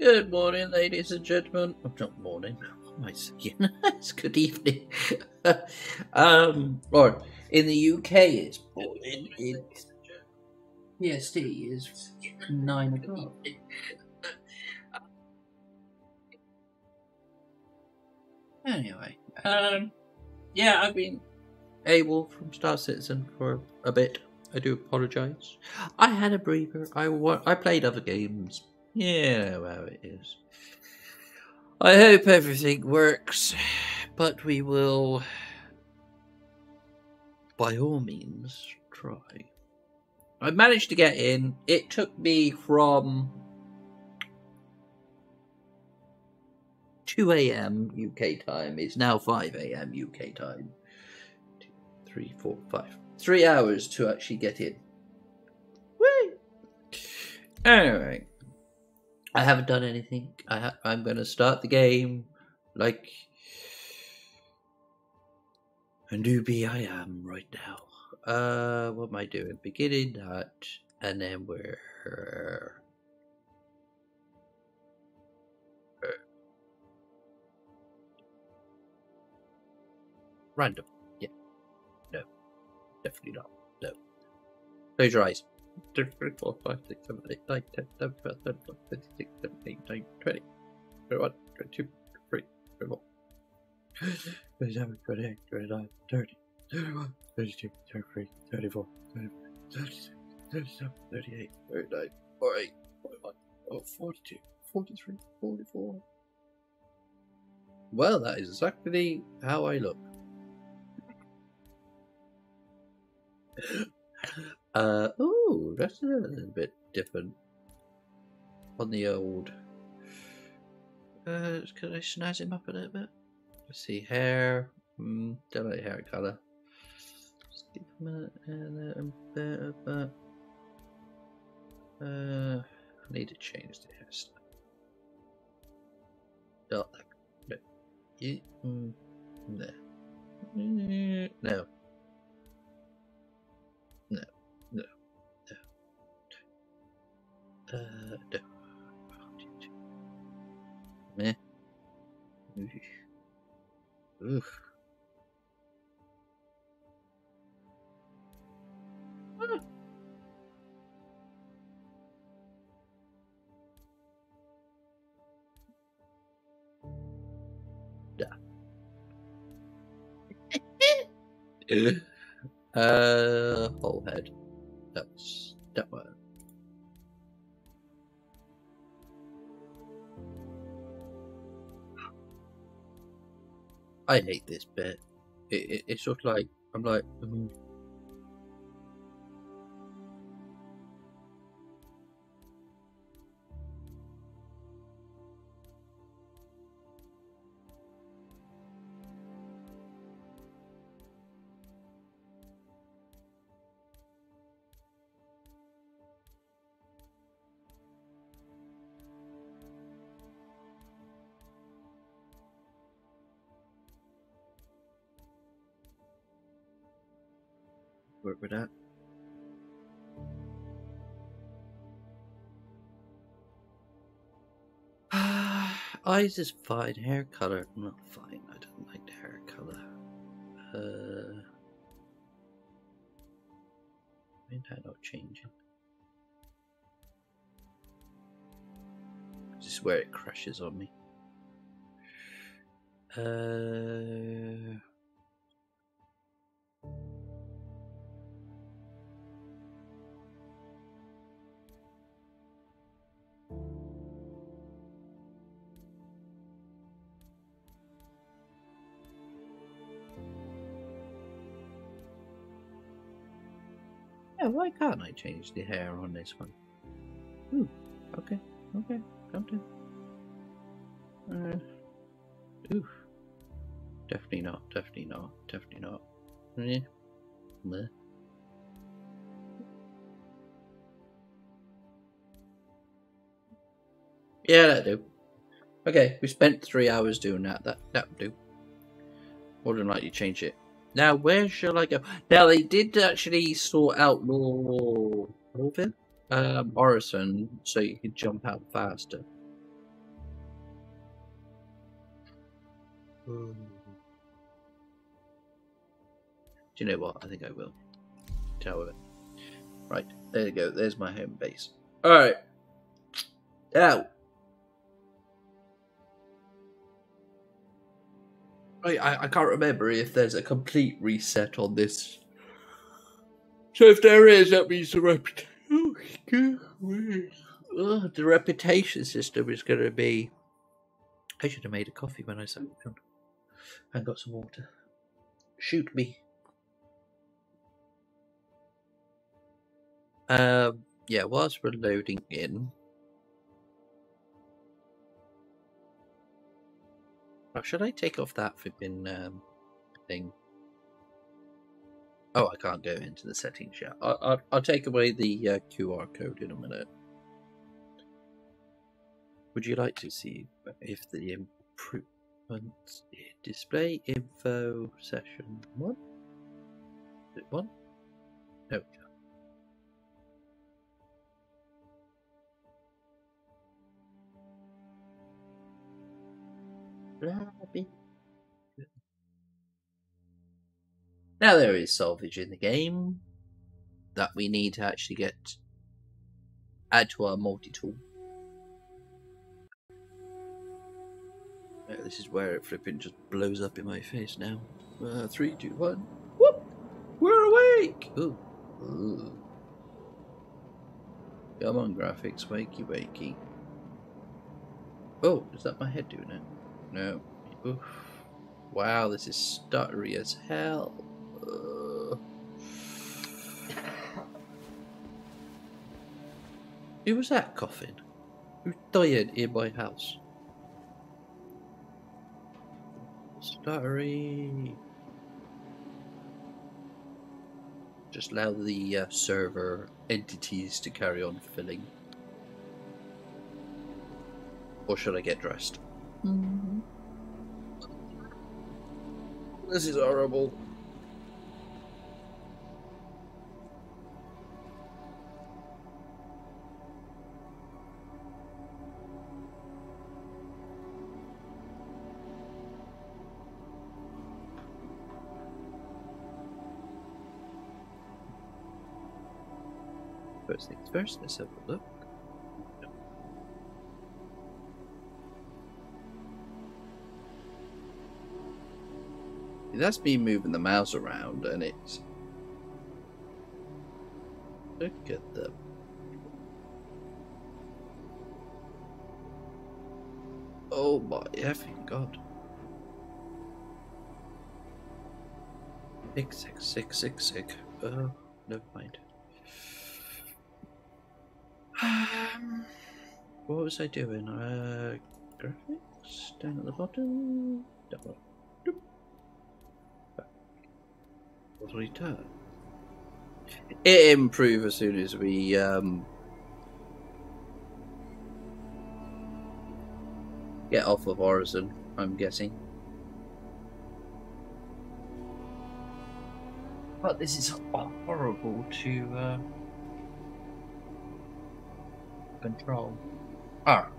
Good morning, ladies and gentlemen. Oh, not morning. What am I saying? it's good evening. um, or in the UK, it's morning. In PST is nine o'clock. Anyway, um, yeah, I've been able from Star Citizen for a bit. I do apologise. I had a breather. I wa- I played other games. Yeah, well, it is. I hope everything works, but we will, by all means, try. I managed to get in. It took me from 2 a.m. UK time. It's now 5 a.m. UK time. Three, four, five. Three hours to actually get in. Woo! Anyway, I haven't done anything. I ha- I'm to start the game like a newbie I am right now. Uh, what am I doing? Beginning that, and then we're random. Yeah. No. Definitely not. No. Close your eyes. 2, 3, 4, 5, 6, 7, 8, 9, 10, 11, 12, 13, 14, 15, 16, 17, 18, 19, 20, 21, 22, 23, 24, 27, 28, 29, 30, 31, 32, 33, 34, 35, 36, 37, 38, 39, 40, 41, oh, 42, 43, 44. Well, that is exactly how I look. Uh, oh, that's a little bit different on the old. Uh, can I snazz him up a little bit? Let's see, hair. Mm, don't like hair color. Just give him a, a little bit of that. Uh, I need to change the hairstyle. No. Mm, there. Mm, No. No. Uh, no. Meh. Oof. Ah. Uh, whole head. That's that one. I hate this bit. It, it, it's of like I'm like. mm. Work with that. Eyes is fine. Hair color, not fine. I don't like the hair color. Uh, made that not changing. This is where it crashes on me. Uh, why can't I change the hair on this one? Ooh, Okay. Okay. Come down. Uh, oof. Definitely not. Definitely not. Definitely not. Yeah. Meh. Yeah, that do. Okay, we spent three hours doing that. That that do. More than likely change it. Now, where shall I go? Now, they did actually sort out Norville, um, Morrison, so you could jump out faster. Hmm. Do you know what? I think I will. Tell it. Right, there you go. There's my home base. Alright. Now, I, I, can't remember if there's a complete reset on this. So if there is, that means the reputation. Oh, the reputation system is going to be. I should have made a coffee when I sat down and got some water. Shoot me. Um, yeah, whilst we're loading in. Should I take off that flipping um, thing? Oh, I can't go into the settings yet. I'll, I'll, I'll take away the uh, QR code in a minute. Would you like to see if the improvements display info session one? Is it one? No. Now there is salvage in the game that we need to actually get add to our multi-tool. This is where it flipping just blows up in my face now. Uh, three, two, one. Whoop! We're awake! Ooh. Ooh. Come on, graphics, wakey wakey. Oh, is that my head doing it? No. Oof. Wow, this is stuttery as hell. Who was that coughing? Who died in my house? Stuttery. Just allow the uh, server entities to carry on filling. Or should I get dressed? Mm-hmm. This is horrible. First things first, let's have a look. That's me moving the mouse around and it's... Look at the... Oh my effing god. Sick, sick, sick, sick, sick. Oh, never mind. Um, what was I doing? Uh, graphics down at the bottom. Double. Was return. It improve as soon as we um, get off of Orison. I'm guessing. But this is horrible to uh, control. Alright.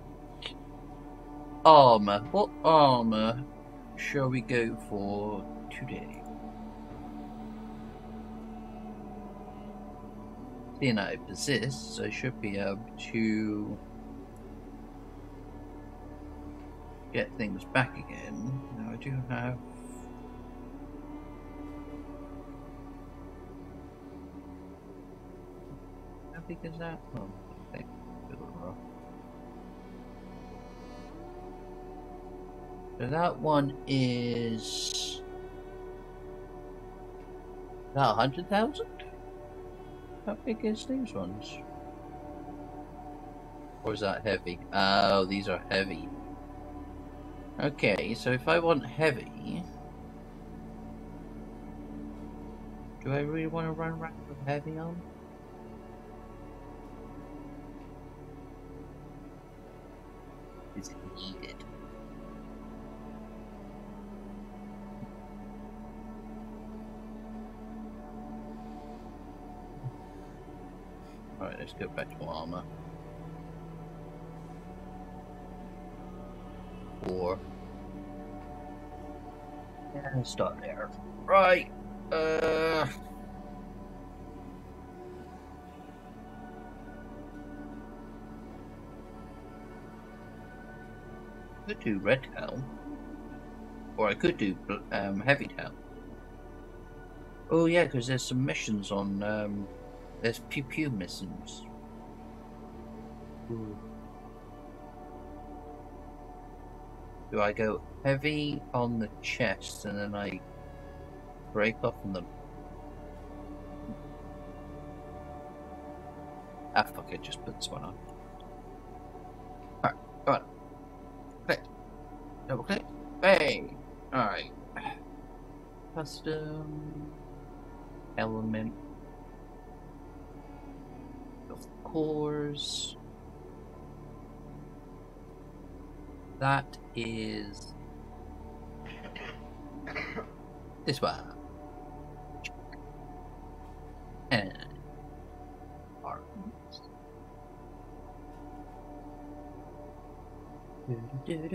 Armor. What armor shall we go for today? Seeing I persist, I should be able to get things back again. Now I do have How big is that? Oh, okay. So that one is that a hundred thousand? How big is these ones? Or is that heavy? Oh, these are heavy. Okay, so if I want heavy... Do I really want to run around with heavy on? Let's go back to armor. Four. Yeah, start there. Right. Uh. Could do Red Town. Or I could do um, Heavy Town. Oh yeah, because there's some missions on. Um, there's pew pew missions. Ooh. Do I go heavy on the chest and then I break off on the. Ah, fuck it, just put this one on. Alright, come on. Click. Double click. Hey! Alright. Custom. Element. Course. That is this one. And arms. Arms.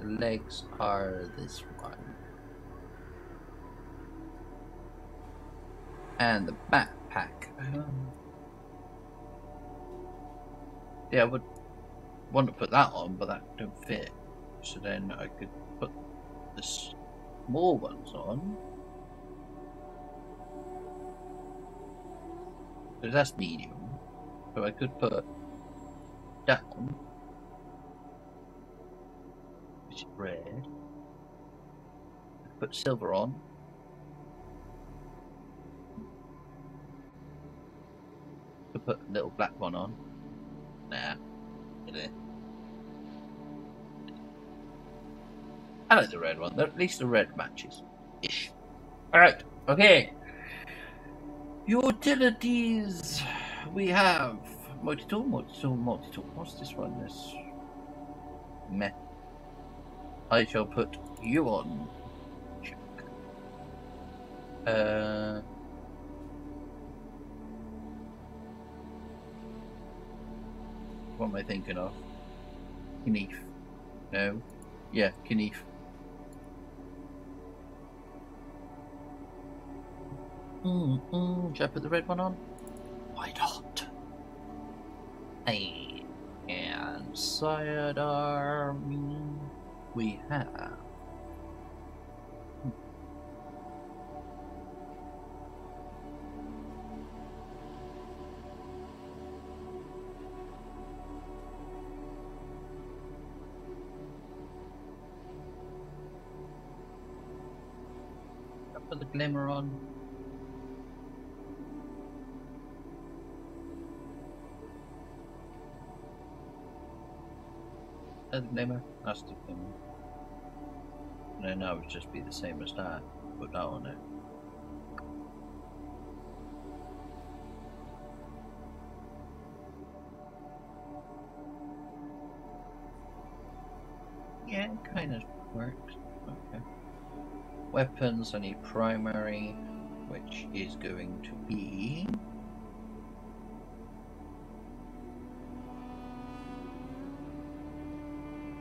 The legs are this one. And the backpack. Um, yeah, I would want to put that on, but that don't fit. So then I could put the small ones on. But that's medium. So I could put that which red. Put silver on. Could put a little black one on. Nah. I like the red one. At least the red matches. Ish. Alright, okay. Utilities. We have multi-tool, multi-tool, multi-tool. What's this one? This meh. I shall put you on. Check. Uh. What am I thinking of? Knief. No. Yeah, Knief. Mm, mm, should I put the red one on? Why not? Hey, and sidearm we have. Hmm. Put the glimmer on. And glimmer, that's the glimmer. And then that would just be the same as that. Put that on it. Yeah, it kind of works. Okay. Weapons, I need primary, which is going to be...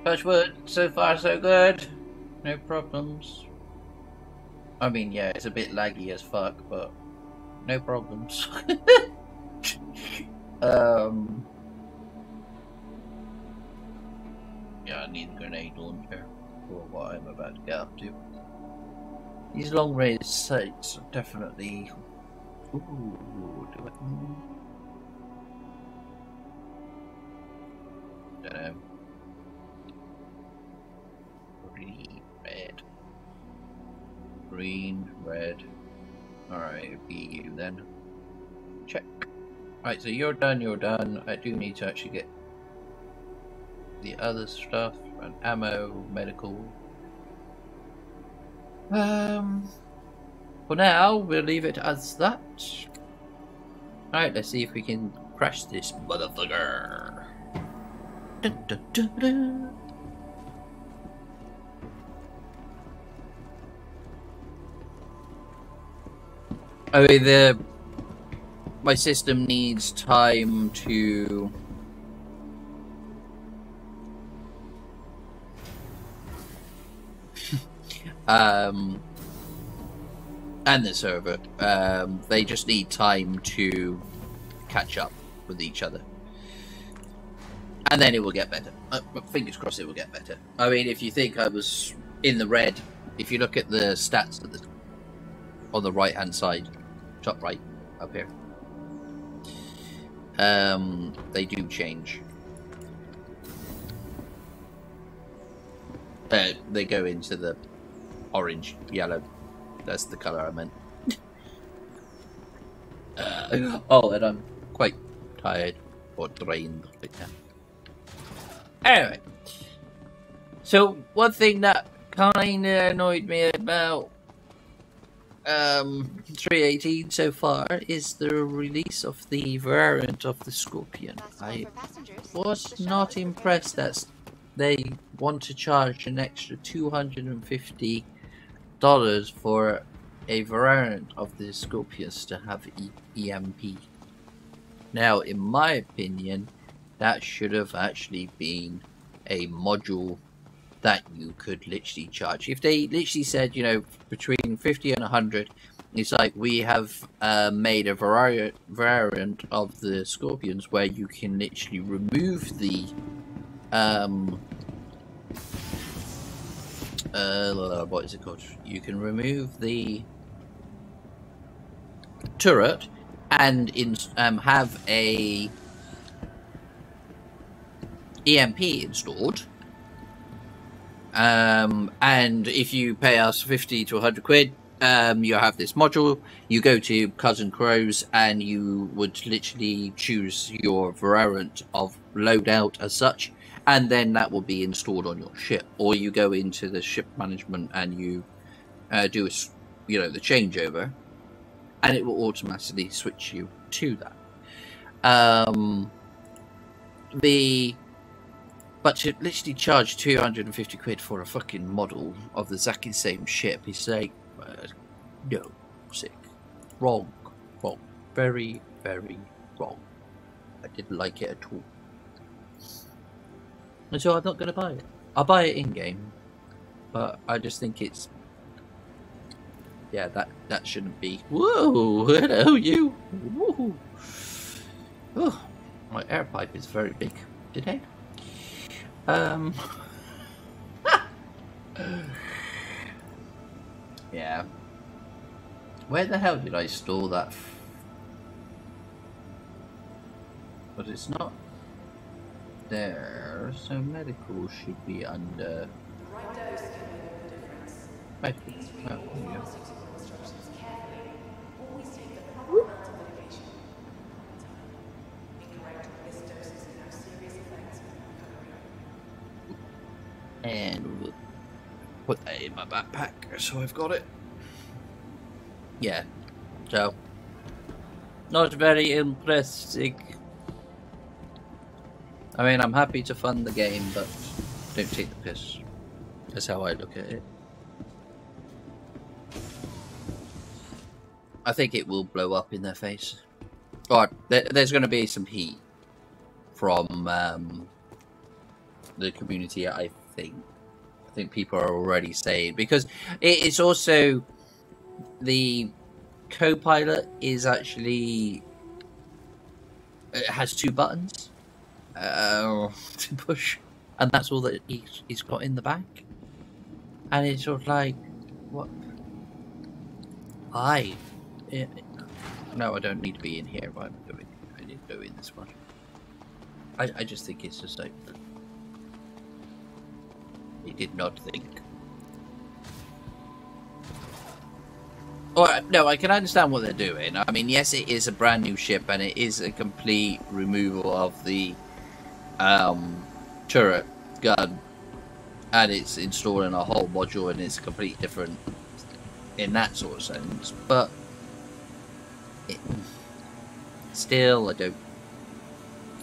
Touch so far so good. No problems. I mean, yeah, it's a bit laggy as fuck, but no problems. um... Yeah, I need a grenade launcher for what I'm about to get up to. These long range sights are definitely. Ooh, Green, red. Alright, you then. Check. Right, so you're done, you're done. I do need to actually get the other stuff and ammo, medical. Um, for now, we'll leave it as that. Alright, let's see if we can crash this motherfucker. Dun, dun, dun, I mean, the my system needs time to um and the server. Um they just need time to catch up with each other. And then it will get better. Uh, fingers crossed it will get better. I mean if you think i was in the red if you look at the stats at the, on the right hand side top right up here. Um they do change. Uh, they go into the orange yellow. That's the color i meant. Uh, oh and i'm quite tired or drained right now anyway. So one thing that kind of annoyed me about um 318 so far is the release of the variant of the Scorpius. I was not impressed that they want to charge an extra 250 dollars for a variant of the Scorpius to have e EMP. Now, in my opinion, that should have actually been a module that you could literally charge. If they literally said, you know, between 50 and 100, it's like we have uh, made a vari variant of the Scorpius where you can literally remove the um uh what is it called? You can remove the turret and in um have a EMP installed um, and if you pay us 50 to 100 quid, um, you have this module. You go to Cousin Crow's and you would literally choose your variant of loadout as such, and then that will be installed on your ship. Or you go into the ship management and you uh, do a, you know, the changeover, and it will automatically switch you to that. Um, the but to literally charge 250 quid for a fucking model of the exactly same ship is like, uh, no, sick. Wrong. Wrong. Very, very wrong. I didn't like it at all. And so I'm not going to buy it. I'll buy it in game, but I just think it's. Yeah, that that shouldn't be. Whoa! Hello, you! Woo! Oh, my air pipe is very big today. Um. yeah. Where the hell did I store that? but it's not there, so medical should be under. Right dose can make the difference. Medical. Oh, yeah. And we'll put that in my backpack so I've got it. Yeah, so not very impressive. I mean, I'm happy to fund the game, but don't take the piss. That's how I look at it. I think it will blow up in their face. Or there's going to be some heat from um, the community, I think. I think people are already saying because it's also the co-pilot is actually it has two buttons uh, to push, and that's all that he's, he's got in the back. And it's sort of like, what? I, no, I don't need to be in here. I'm doing. I need to go in this one. I, I just think it's just like he did not think. No, I can understand what they're doing. I mean, yes, it is a brand new ship, and it is a complete removal of the um, turret gun, and it's installing a whole module, and it's completely different in that sort of sense. But it, still, I don't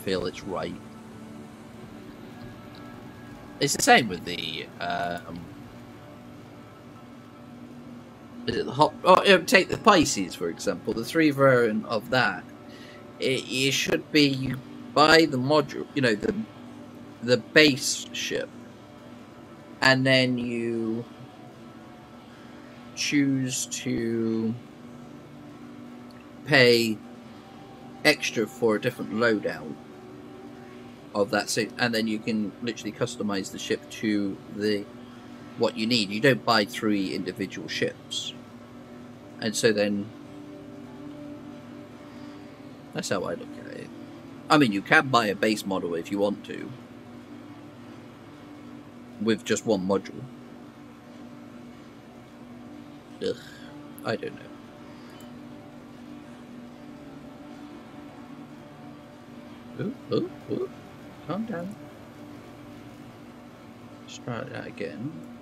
feel it's right. It's the same with the um, is it the hot? Oh, take the Pisces for example. The three variant of that. It, it should be you buy the module, you know, the the base ship, and then you choose to pay extra for a different loadout of that suit, and then you can literally customize the ship to the what you need. You don't buy three individual ships, and so then that's how I look at it. I mean, you can buy a base model if you want to, with just one module. Ugh, I don't know. Ooh, ooh, ooh. Calm down. Let's try that again.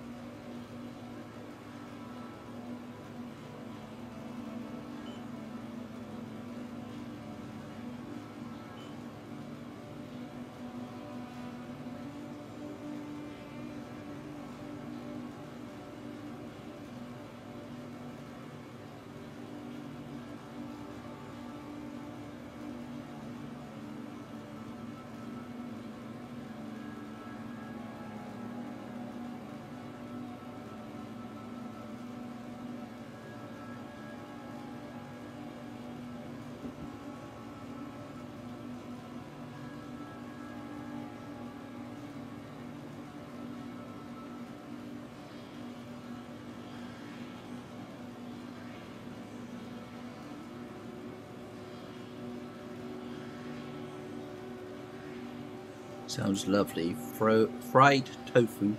Sounds lovely. Fro- fried tofu.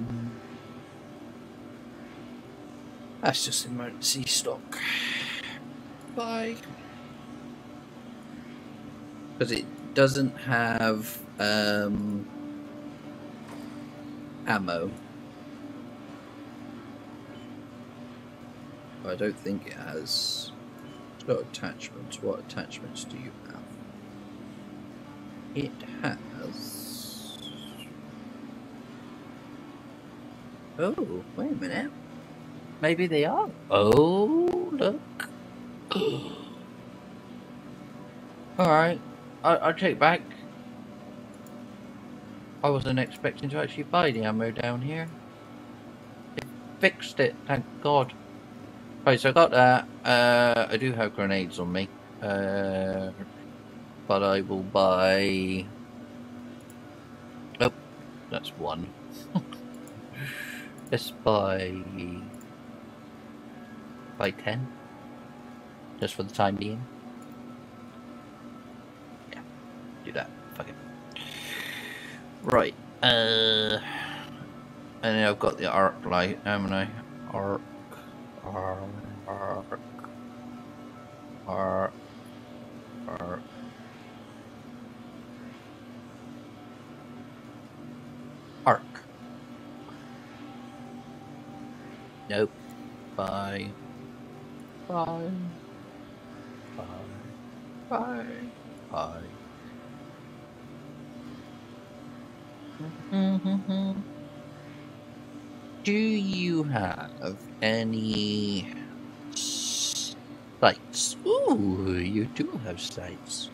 Mm. That's just emergency stock. Bye. Because it doesn't have um, ammo. I don't think it has. It's got attachments. What attachments do you have? It has. Oh, wait a minute. Maybe they are. Oh, look. Alright, I'll take back. I wasn't expecting to actually buy the ammo down here. They fixed it, thank God. Right, so I got that. Uh, I do have grenades on me. Uh, but I will buy... Oh, that's one. Let's buy... Buy ten. Just for the time being. Yeah, do that. Fuck it. Right. Uh, and then I've got the Arclight, haven't I? Arc, arc, arc, arc. Arc. Nope. Bye. Bye. Bye. Bye. Bye. Do you have any sights? Ooh, you do have sights.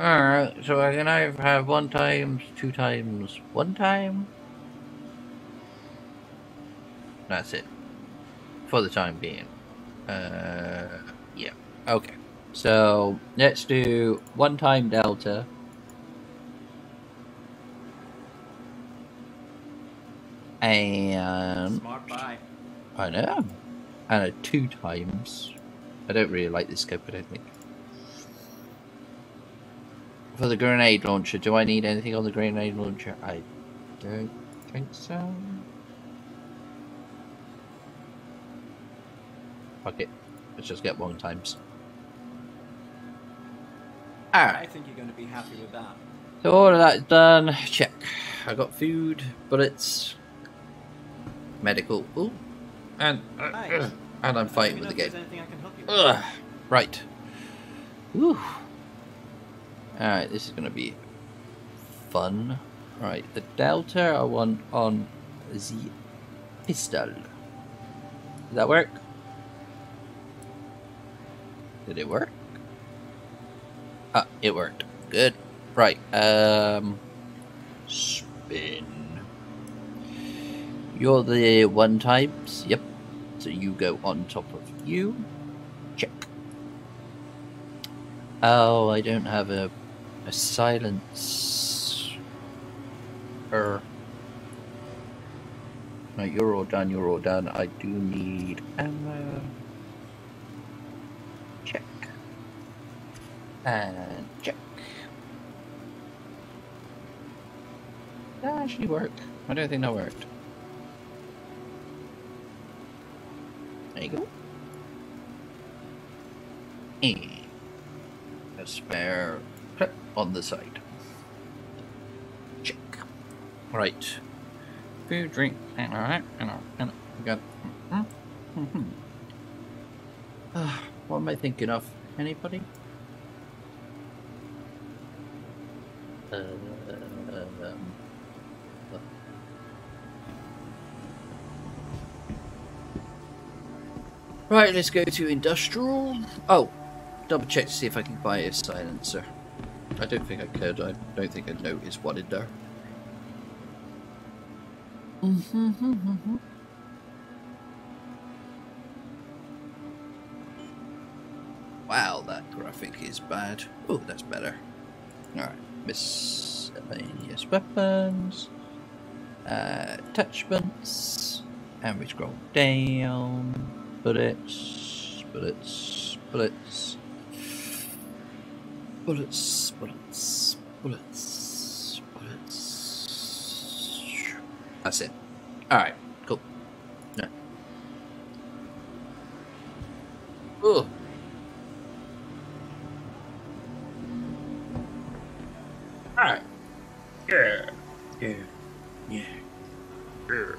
Alright, so I can have one times, two times, one time. That's it. For the time being. Uh, yeah. Okay. So, let's do one time delta. And... Smart buy. I know. And a two times. I don't really like this scope, I don't think. For the grenade launcher, do I need anything on the grenade launcher? I don't think so. Fuck it. Let's just get one times. Alright. I think you're going to be happy with that. So all of that's done. Check. I got food, bullets, medical. Ooh. And uh, Hi. and I'm fighting with the game. if there's anything I can help you with. Right. Whew. Alright, this is gonna be fun. Right, the delta I want on the pistol. Does that work? Did it work? Ah, it worked. Good. Right. Um. Spin. You're the one types. Yep. So you go on top of you. Check. Oh, I don't have a a silence. Er. No, you're all done. You're all done. I do need ammo. Check. And check. That actually worked. I don't think that worked. There you go. And a spare clip on the side. Check. Right. Food, drink, and alright, and and we got. Mm-hmm. Uh, what am I thinking of? Anybody? Uh, um, Right, let's go to industrial. Oh, double check to see if I can buy a silencer. I don't think I could. I don't think I noticed what in there. wow, that graphic is bad. Oh, that's better. Alright, miscellaneous weapons, uh, attachments, and we scroll down. Bullets, bullets, bullets, bullets, bullets, bullets, bullets. That's it. Alright, cool. No. Ugh. Alright. Yeah. Yeah. Yeah. Yeah.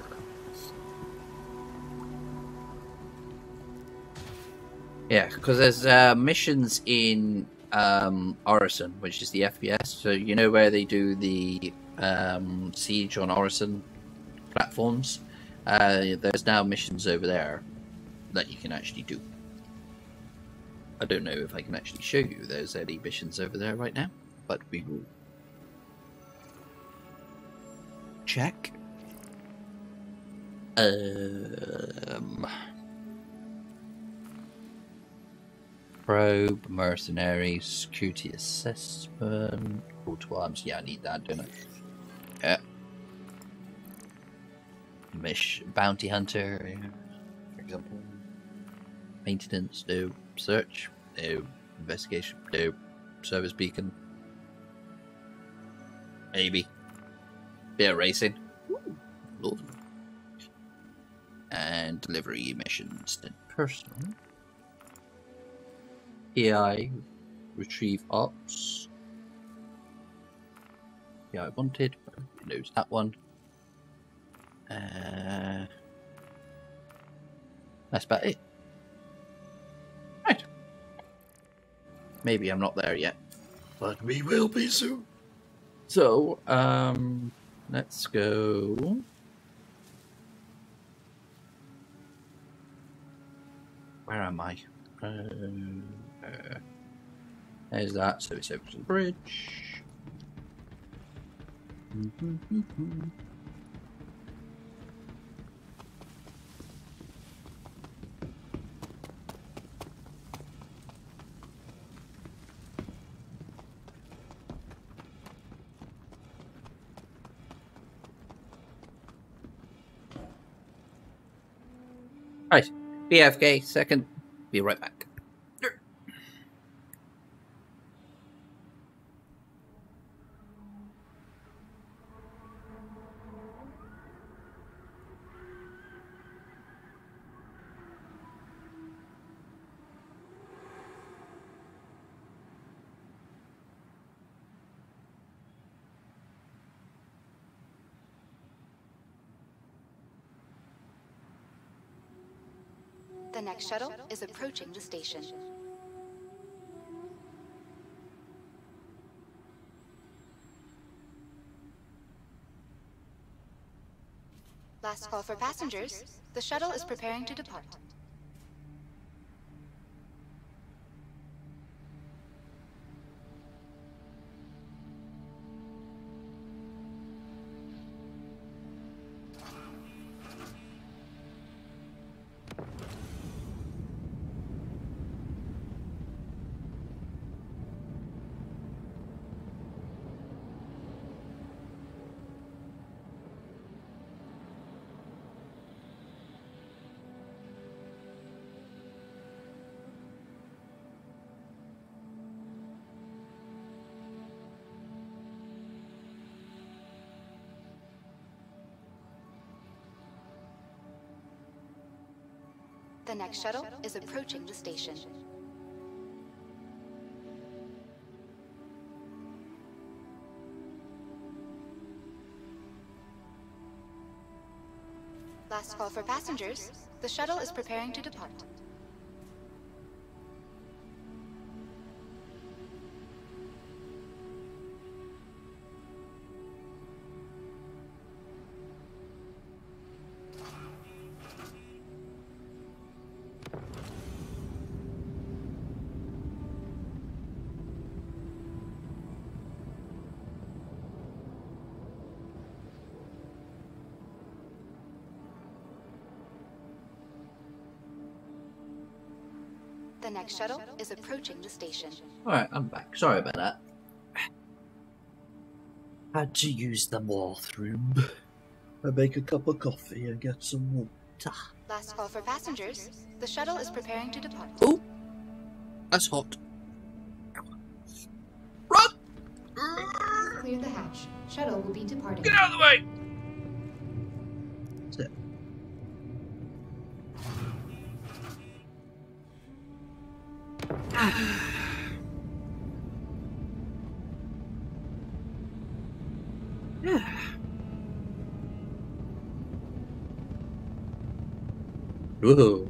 Yeah, because there's uh, missions in um, Orison, which is the FPS. So you know where they do the um, siege on Orison platforms. Uh, there's now missions over there that you can actually do. I don't know if I can actually show you there's any missions over there right now, but we will check. Um. Probe, mercenary, security assessment, call to arms. Yeah, I need that, don't I? Yeah. Mish, bounty hunter, yeah, for example. Maintenance, no. Search, no. Investigation, no. Service beacon. Maybe. Bit of racing. Ooh. And delivery missions, then personal. AI retrieve ops. Yeah, I wanted, lose that one. Uh, that's about it. Right. Maybe I'm not there yet, but we will be soon. So, um, let's go. Where am I? Uh, uh, there's that, so it's over to the bridge. Right, BFK, second, be right back. The next shuttle is approaching the station. Last call for passengers. The shuttle is preparing to depart. The next shuttle is approaching the station. Last call for passengers. The shuttle is preparing to depart. Shuttle is approaching the station. Alright, I'm back. Sorry about that. Had to use the bathroom. I make a cup of coffee and get some water. Last call for passengers. The shuttle is preparing to depart. Oh! That's hot. Run! Clear the hatch. Shuttle will be departing. Get out of the way! Whoa.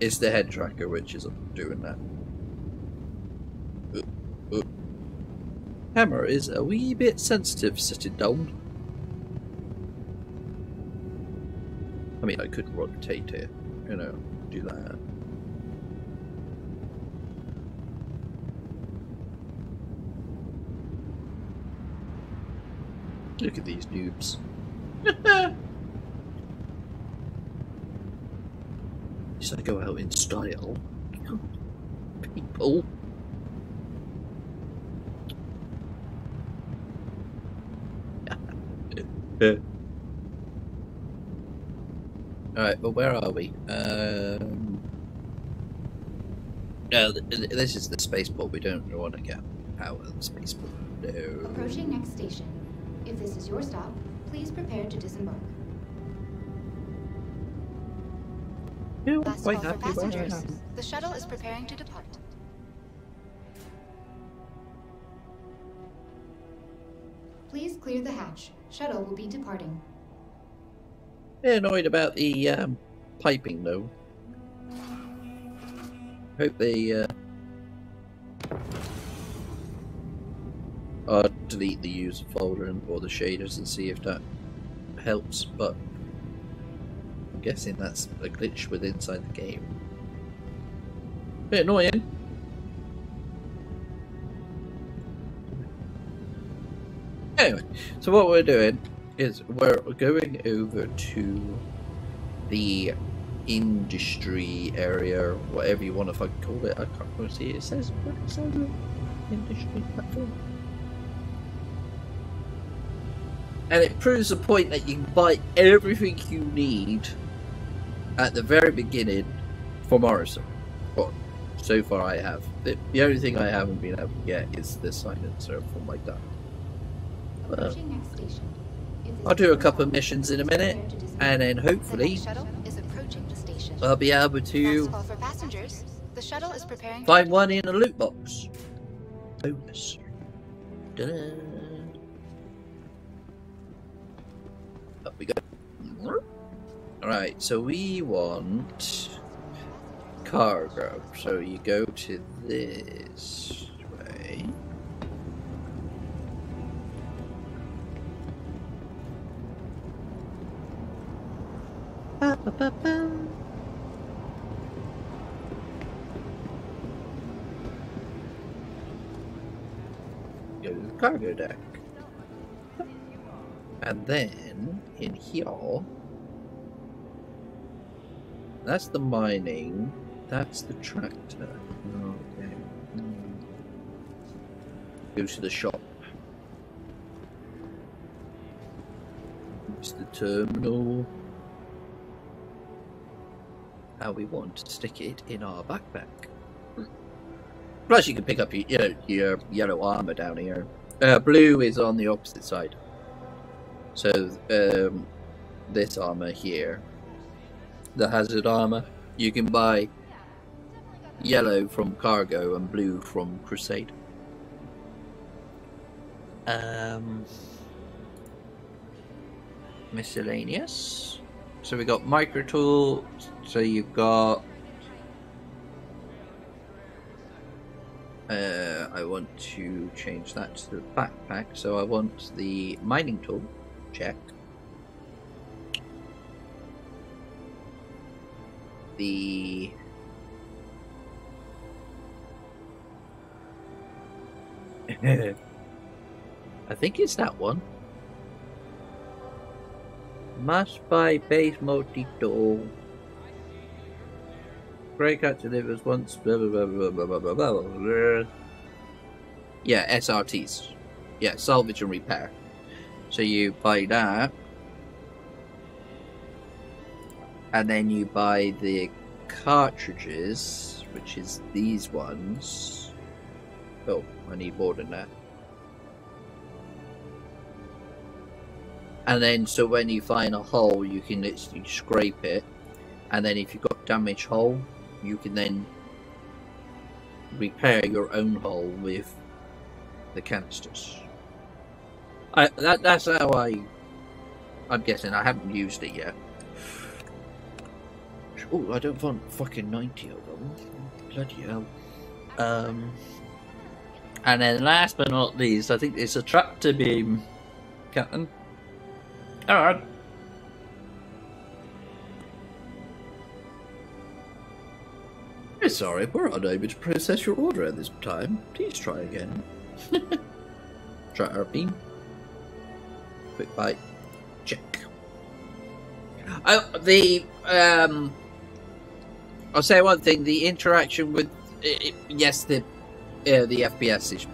It's the head tracker which is doing that. Hammer is a wee bit sensitive sitting down. I mean, I could rotate it, you know, do that. Look at these noobs. Should I go out in style? People. Alright, but where are we? Um, no, th- th- this is the spaceport. We don't want to get out of the spaceport. No. Approaching next station. If this is your stop, please prepare to disembark. I'm Last call for happy where I passengers. The shuttle is preparing to depart. Please clear the hatch. Shuttle will be departing. Bit annoyed about the um, piping though. Hope they uh, delete the user folder and or the shaders and see if that helps, but I'm guessing that's a glitch with inside the game. Bit annoying. Anyway, so what we're doing is we're going over to the industry area, whatever you want to fucking call it. I can't see it. It says what is the industry platform. And it proves the point that you can buy everything you need at the very beginning for Orison. Well, so far I have. The, the only thing I haven't been able to get is the silencer for my gun. But um, station. I'll do a couple of missions in a minute, prepare to disembark. and then hopefully is approaching the station. I'll be able to for passengers. The shuttle is preparing to find one in a loot box. Bonus. Ta-da. Alright, so we want cargo. So you go to this way. Ba-ba-ba-ba. Go to the cargo deck. And then in here, that's the mining, that's the tractor. Okay. Go to the shop. It's the terminal. How we want to stick it in our backpack. Plus, you can pick up your, your yellow armor down here. Uh, blue is on the opposite side. So, um, this armor here, the hazard armor, you can buy yellow from cargo and blue from crusade. Um, miscellaneous. So we got micro tool. So you've got. Uh, I want to change that to the backpack. So I want the mining tool. Check. the I think it's that one. Mass by base motito. Greycat delivers once. Blah, blah, blah, blah, blah, blah, blah, blah. Yeah, SRTs. Yeah, salvage and repair. So you buy that. And then you buy the cartridges, which is these ones. Oh, I need more than that. And then, so when you find a hole, you can literally scrape it, and then if you've got damaged hole, you can then repair your own hole with the canisters. I that that's how I. I'm guessing I haven't used it yet. Oh, I don't want fucking ninety of them. Bloody hell. Um. And then last but not least, I think it's a tractor beam, Captain. Alright. We're sorry, we're unable to process your order at this time. Please try again. try our beam. Quick bite. Check. Oh, the um. I'll say one thing: the interaction with i i yes, the uh, the FPS is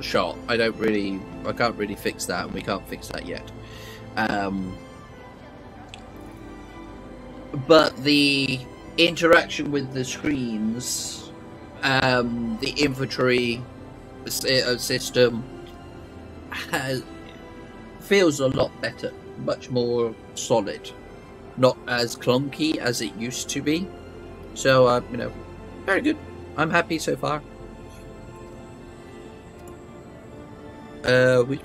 shot. I don't really, I can't really fix that, and we can't fix that yet. Um, but the interaction with the screens, um, the inventory uh, system has, feels a lot better, much more solid, not as clunky as it used to be. So, uh, you know, very good. I'm happy so far. Uh, we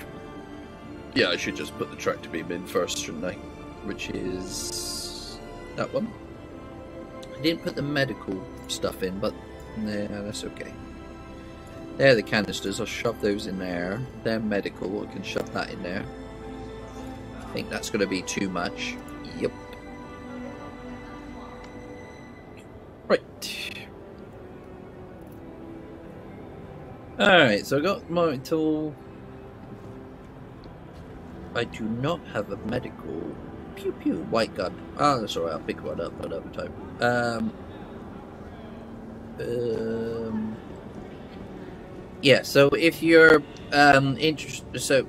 yeah, I should just put the tractor beam in first, shouldn't I? Which is that one. I didn't put the medical stuff in, but yeah, that's okay. There the canisters. I'll shove those in there. They're medical. I can shove that in there. I think that's going to be too much. Yep. Right. Alright, so I got my tool. I do not have a medical. Pew pew, white gun. Ah, that's alright, I'll pick one up another time. Um. Um. Yeah, so if you're um interested, so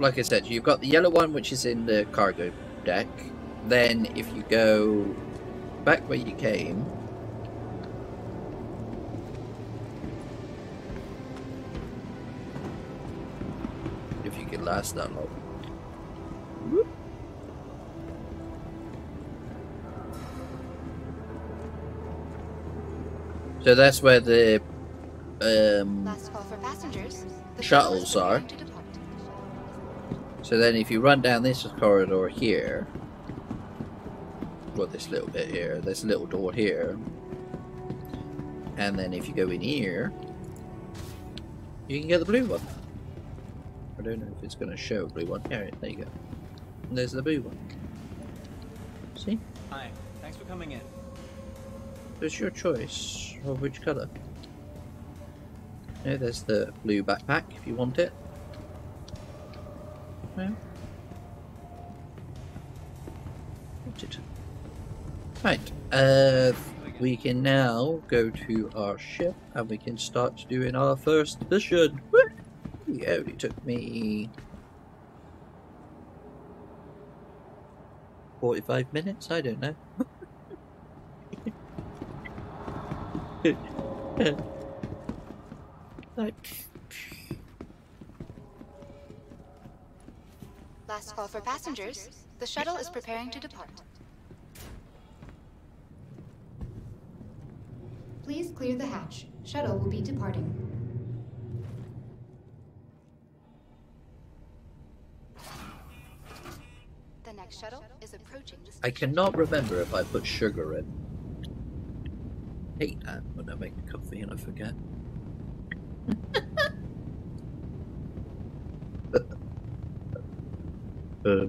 like I said, you've got the yellow one, which is in the cargo deck. Then, if you go back where you came, last. Whoop. So that's where the um, Last call for passengers. The Shuttles are. preparing to depart. So then if you run down this corridor here, well this little bit here, this little door here, And then if you go in here, you can get the blue one. I don't know if it's going to show a blue one. Here, there you go. And there's the blue one. See? Hi. Thanks for coming in. It's your choice of which colour. Yeah, there's the blue backpack if you want it. Yeah. Want it. Right. Uh, we can now go to our ship and we can start doing our first mission. Woo! It only took me 45 minutes, I don't know. like, Last call for passengers. The shuttle is preparing to depart. Please clear the hatch. Shuttle will be departing. The next shuttle is approaching the I cannot remember if I put sugar in. Hate that when I make coffee and I forget. Uh,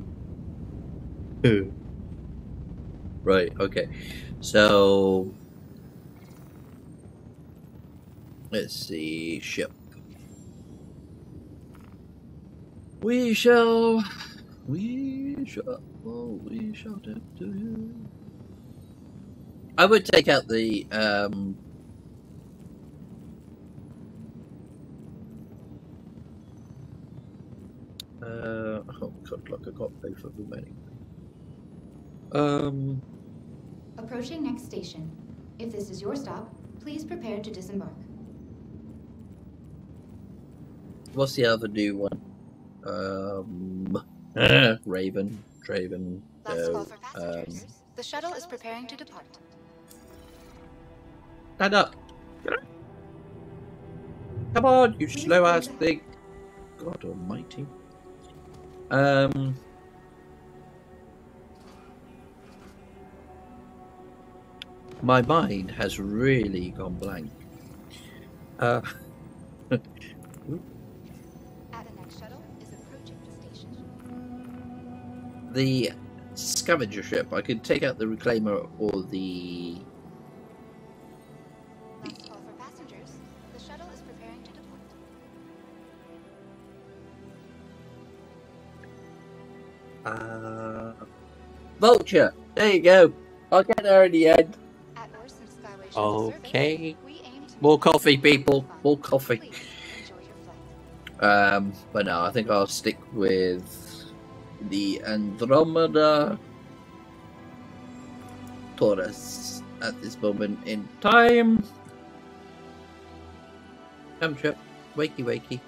uh. right, okay. So let's see ship. We shall we shall we shall do do I would take out the um uh oh god look I got both of them anyway. Um Approaching next station. If this is your stop, please prepare to disembark. what's the other new one? Um Raven, Draven, for um the shuttle is preparing to depart. Stand up. Come on, you slow ass thing. God almighty. Um. My mind has really gone blank. Uh, the scavenger ship. I could take out the reclaimer or the. Last call for passengers. The shuttle is preparing to depart. Uh, Vulture. There you go. I'll get there in the end. At Orison Skyway Shuttle Service, Okay. we aim to More coffee, people. More coffee. Please enjoy your flight. Um, but no, I think I'll stick with the Andromeda Taurus at this moment in time. Come trip, wakey wakey.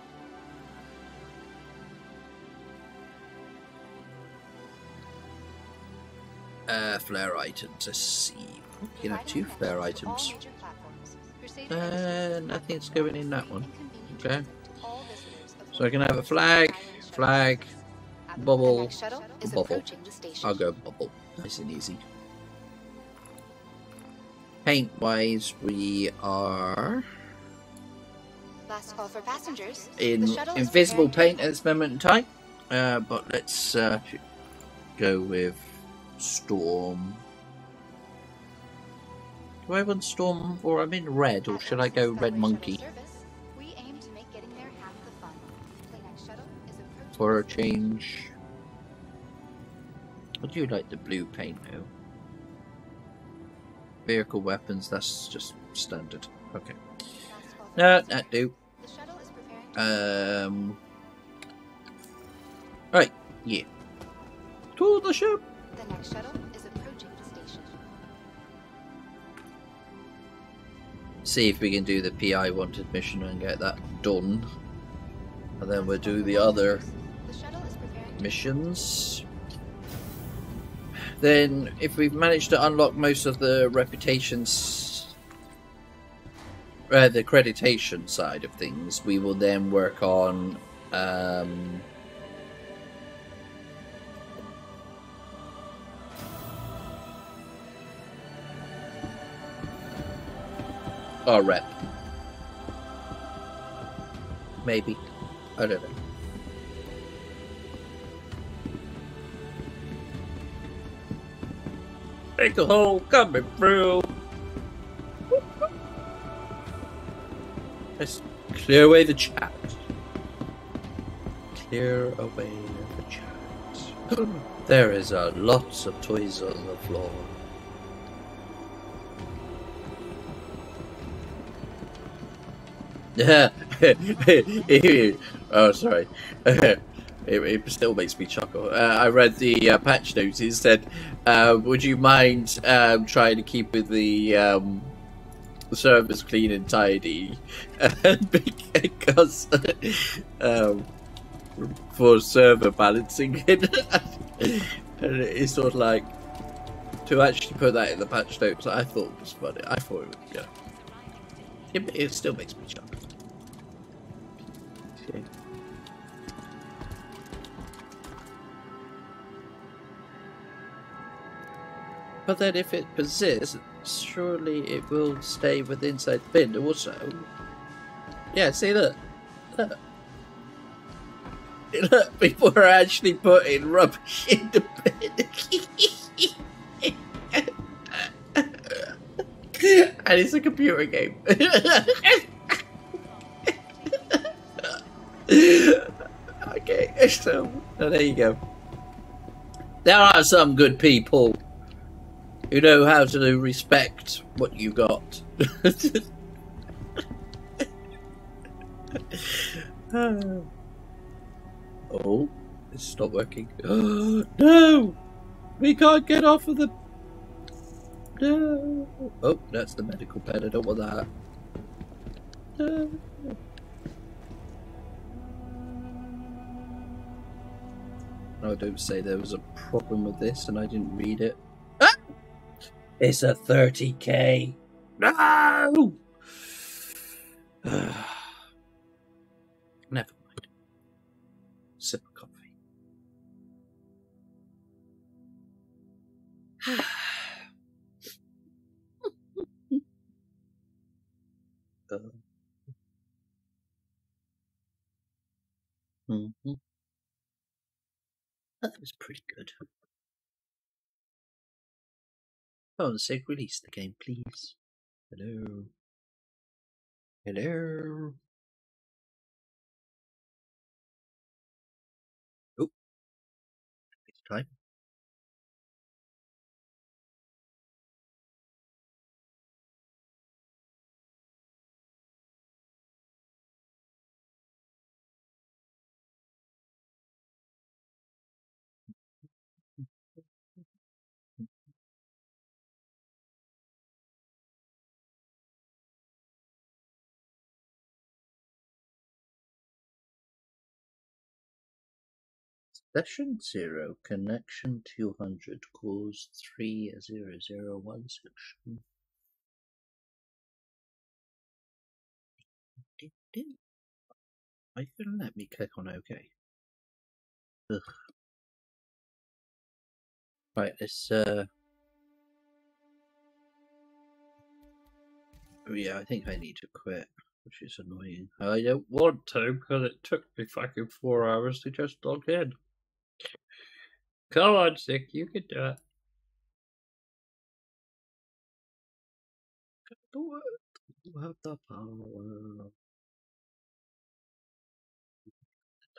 Uh, flair items. Let's see. You can have two flair items. Uh, nothing's going in that one. Okay. So I can have a flag, flag, bubble, bubble. approaching the station. I'll go bubble. Nice and easy. Paint wise, we are Last call for passengers. in The shuttle is invisible paint at this moment in time. Uh, but let's uh, go with Storm. Do I want Storm or I'm in red, or should I go Red Monkey for a change? I do like the blue paint though. Vehicle weapons, that's just standard. Okay. No, that do. The shuttle is preparing to Um. Right, yeah. To the ship. The next shuttle is approaching the station. See if we can do the PI wanted mission and get that done. And then we'll do the other missions. Then, if we've managed to unlock most of the reputations, uh, the accreditation side of things, we will then work on. Um, Or rep. Maybe. I don't know. Make a hole coming through. Let's clear away the chat. Clear away the chat. there is uh, lots of toys on the floor. Yeah. oh, sorry. it, it still makes me chuckle. Uh, I read the uh, patch notes. It said, uh, "Would you mind um, trying to keep the um, servers clean and tidy?" because um, for server balancing, and it's sort of like to actually put that in the patch notes. I thought was funny. I thought it would. Yeah. It, it still makes me chuckle. But then if it persists, surely it will stay within inside the bin also. Yeah, see look. Look. Look, people are actually putting rubbish in the bin. and it's a computer game. okay, so oh, there you go. There are some good people who know how to respect what you got. oh, it's not working. no! We can't get off of the. No! Oh, that's the medical pad. I don't want that. No. No, don't say there was a problem with this and I didn't read it. Ah! It's a 30k. No! Never mind. Sip of coffee. uh. hmm That was pretty good. Oh, say release the game, please. Hello. Hello. Oh. It's time. Session zero, connection two hundred, cause three zero zero one section. Are you gonna let me click on OK? Ugh. Right, let's uh oh, yeah, I think I need to quit, which is annoying. I don't want to because it took me fucking four hours to just log in. Come on, Sick, you can do it. You have the power.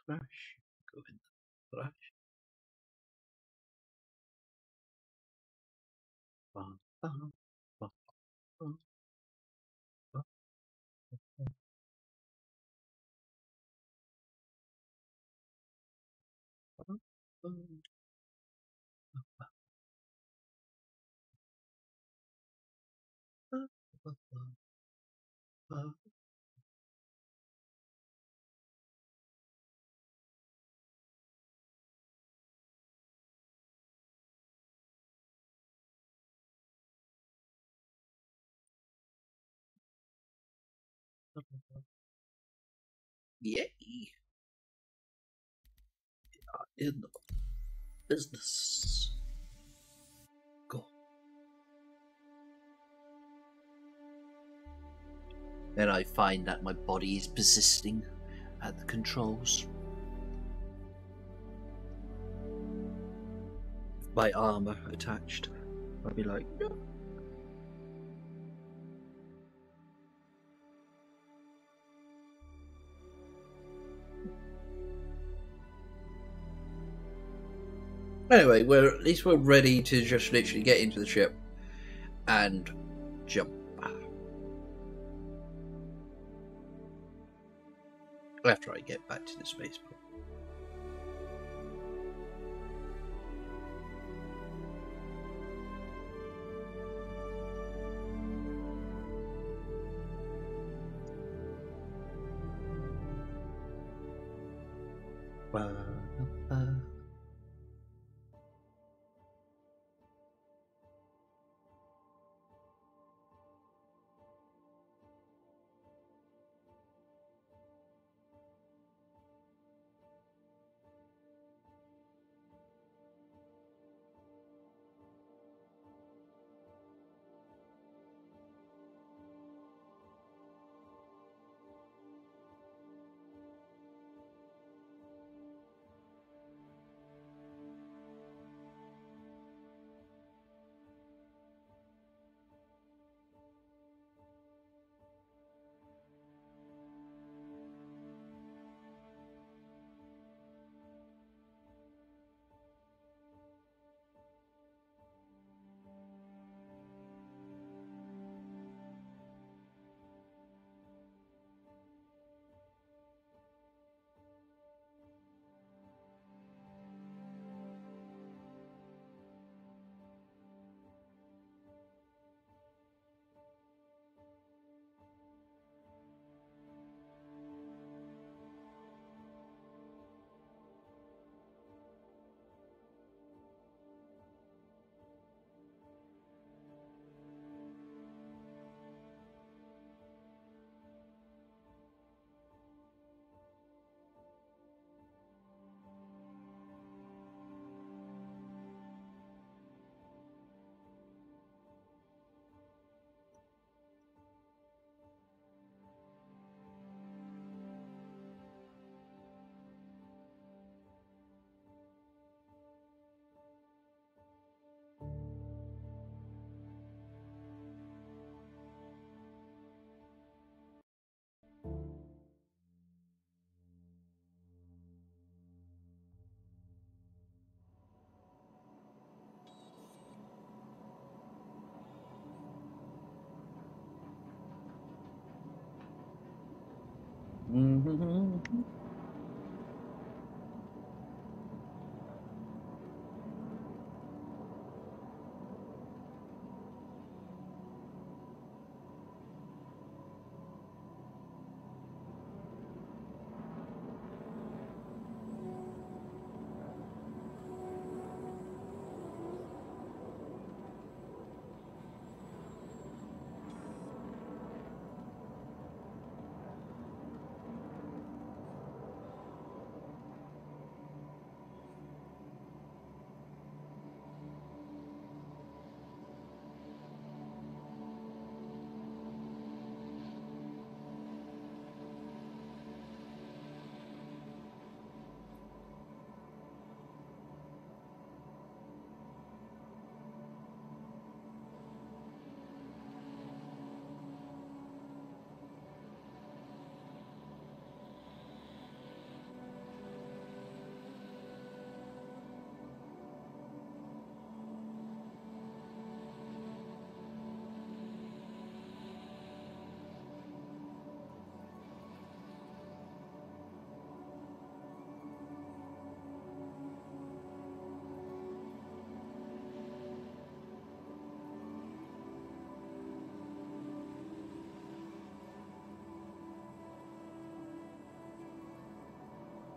Go in the bum, bum, Mm-hmm. Yay! In the business. Go. Then I find that my body is persisting at the controls. My armor attached. I'll be like. Anyway, we're at least we're ready to just literally get into the ship and jump. After I get back to the spaceport.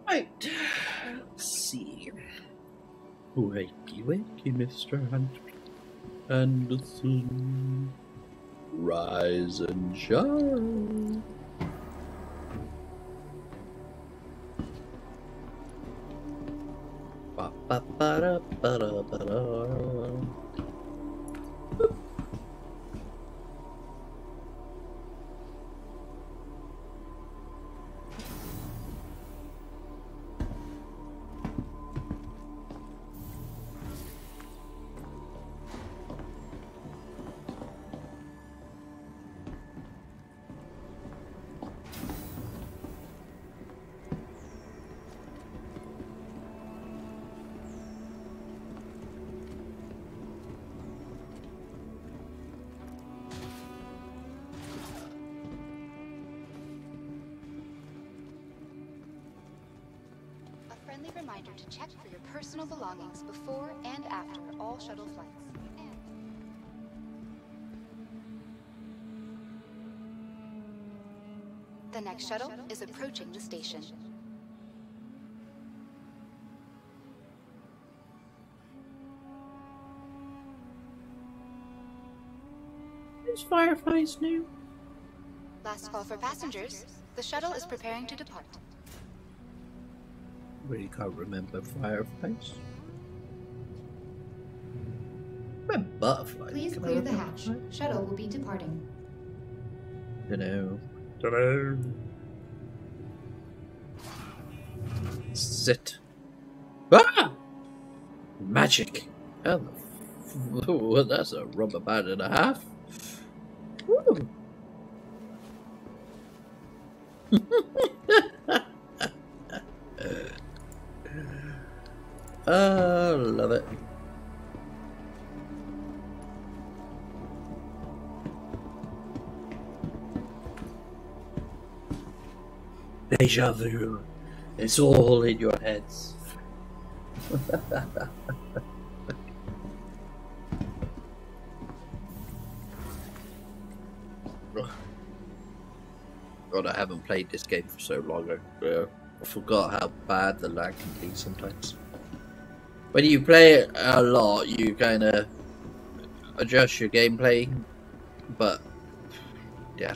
Right. Let's see. Wakey, wakey, Mr. Anderson. Rise and shine. Ba ba ba da ba da ba da. Is approaching the station. Is Fireflies new? Last call for passengers. The shuttle is preparing to depart. Really can't remember Fireflies. Remember Butterflies? Please Can clear the hatch. Shuttle will be departing. Dunno. Dunno. Sit. Ah! Magic. F- Ooh, that's a rubber band and a half. Woo. oh, love it. Deja vu. It's all in your heads. God, I haven't played this game for so long. I, uh, I forgot how bad the lag can be sometimes. When you play it a lot, you kind of adjust your gameplay, but yeah,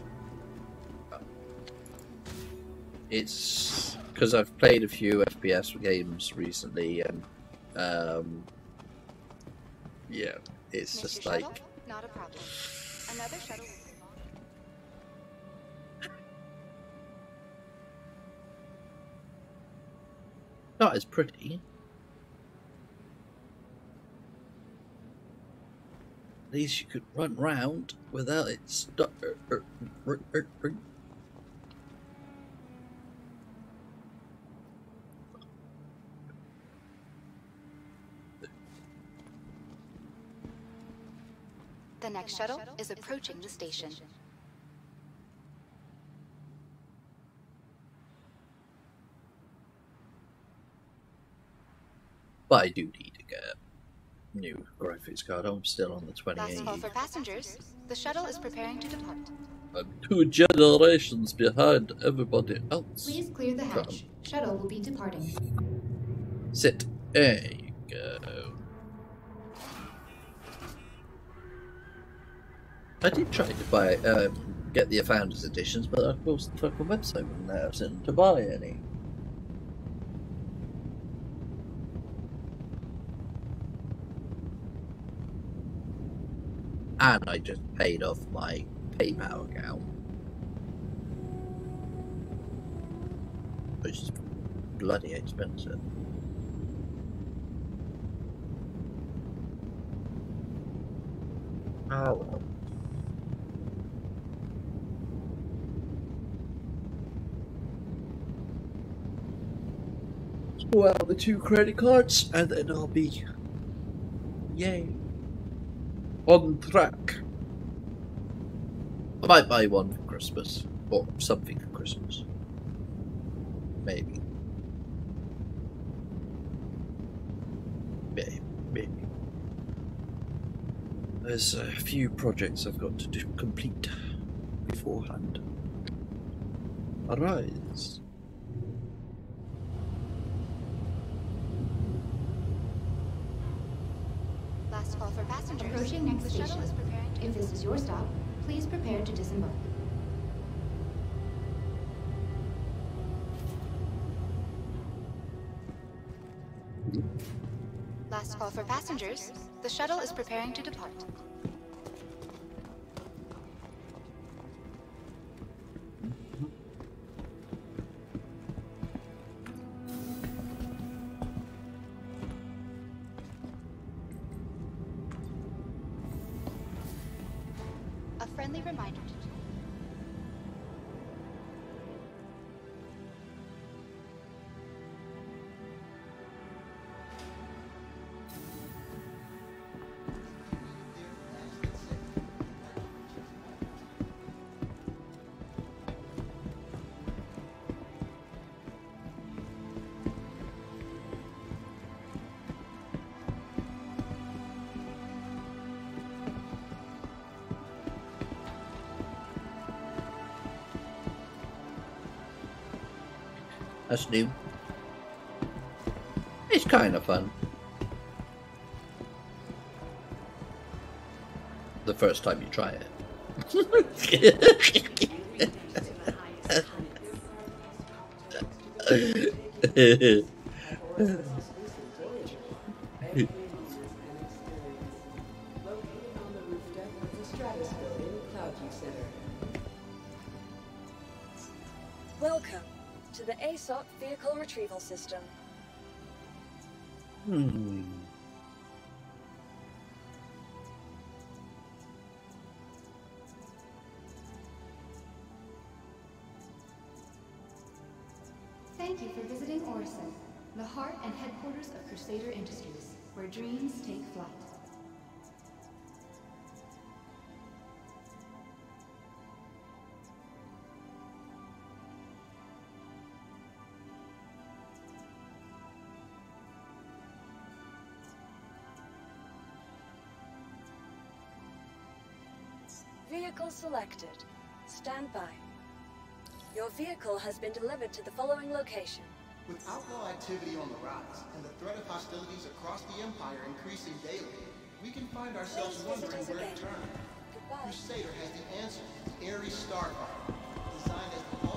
it's because I've played a few FPS games recently, and um, yeah, it's just like shuttle? Not a problem. Another shuttle not as pretty. At least you could run round without it stuck. Uh, uh, next shuttle is approaching the station. But I do need to get a new graphics card. I'm still on the Last call for passengers. The shuttle is preparing to depart. I'm two generations behind everybody else. Please clear the hatch. Shuttle will be departing. Sit. There you go. I did try to buy, um, get the Founders Editions, but of course the fucking website wouldn't us in to buy any. And I just paid off my PayPal account. Which is bloody expensive. Oh well. Well, the two credit cards, and then I'll be, yay, on track. I might buy one for Christmas, or something for Christmas. Maybe. Maybe. Maybe. There's a few projects I've got to do, complete beforehand. Arise. Last call for passengers. Approaching next the shuttle station. is preparing to If this is your stop, please prepare to disembark. Last call for passengers. The shuttle is preparing to depart. That's new. It's kind of fun. The first time you try it. flight. Vehicle selected. Stand by. Your vehicle has been delivered to the following location. With outlaw activity on the rise and the threat of hostilities across the Empire increasing daily, we can find ourselves Please wondering where to turn. Goodbye. Crusader has the answer. The Ares Starfighter, designed as the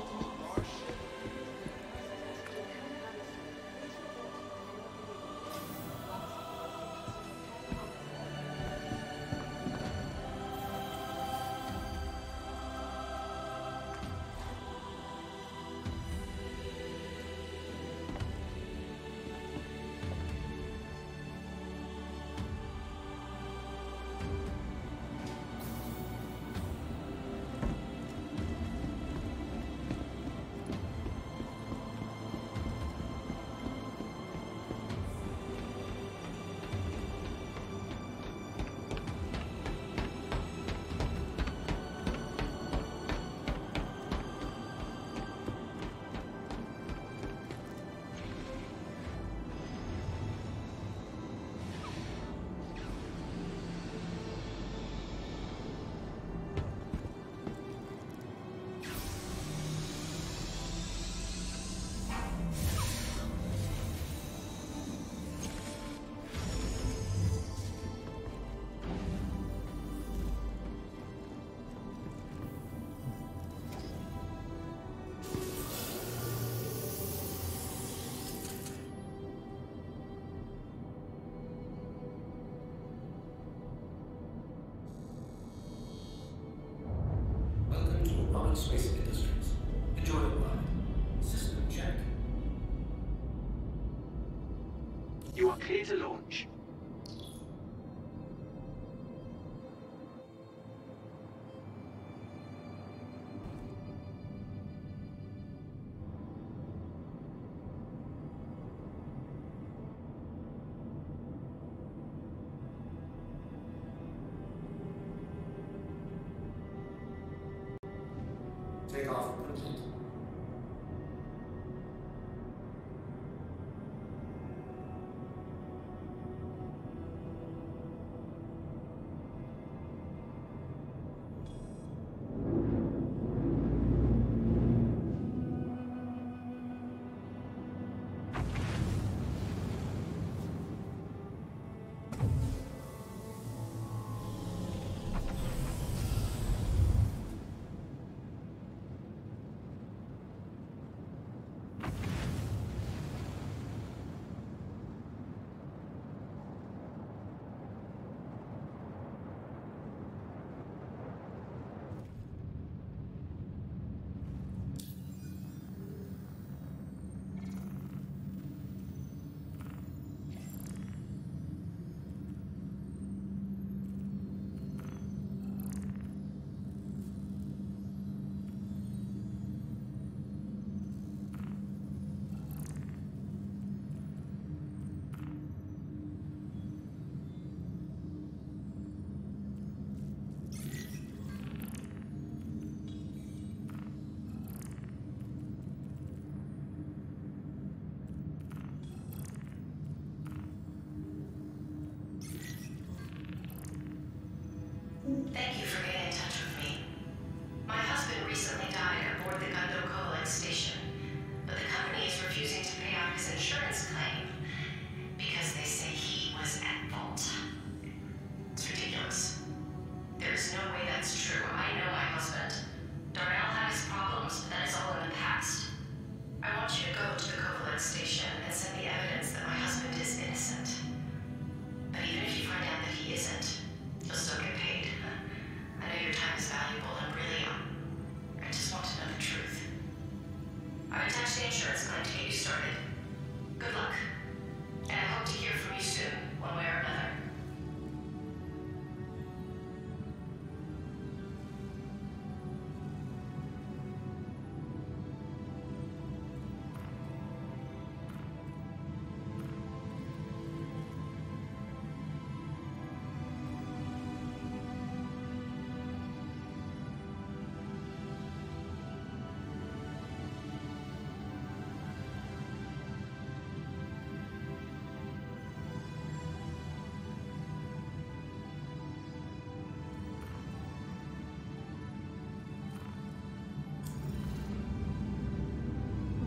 Space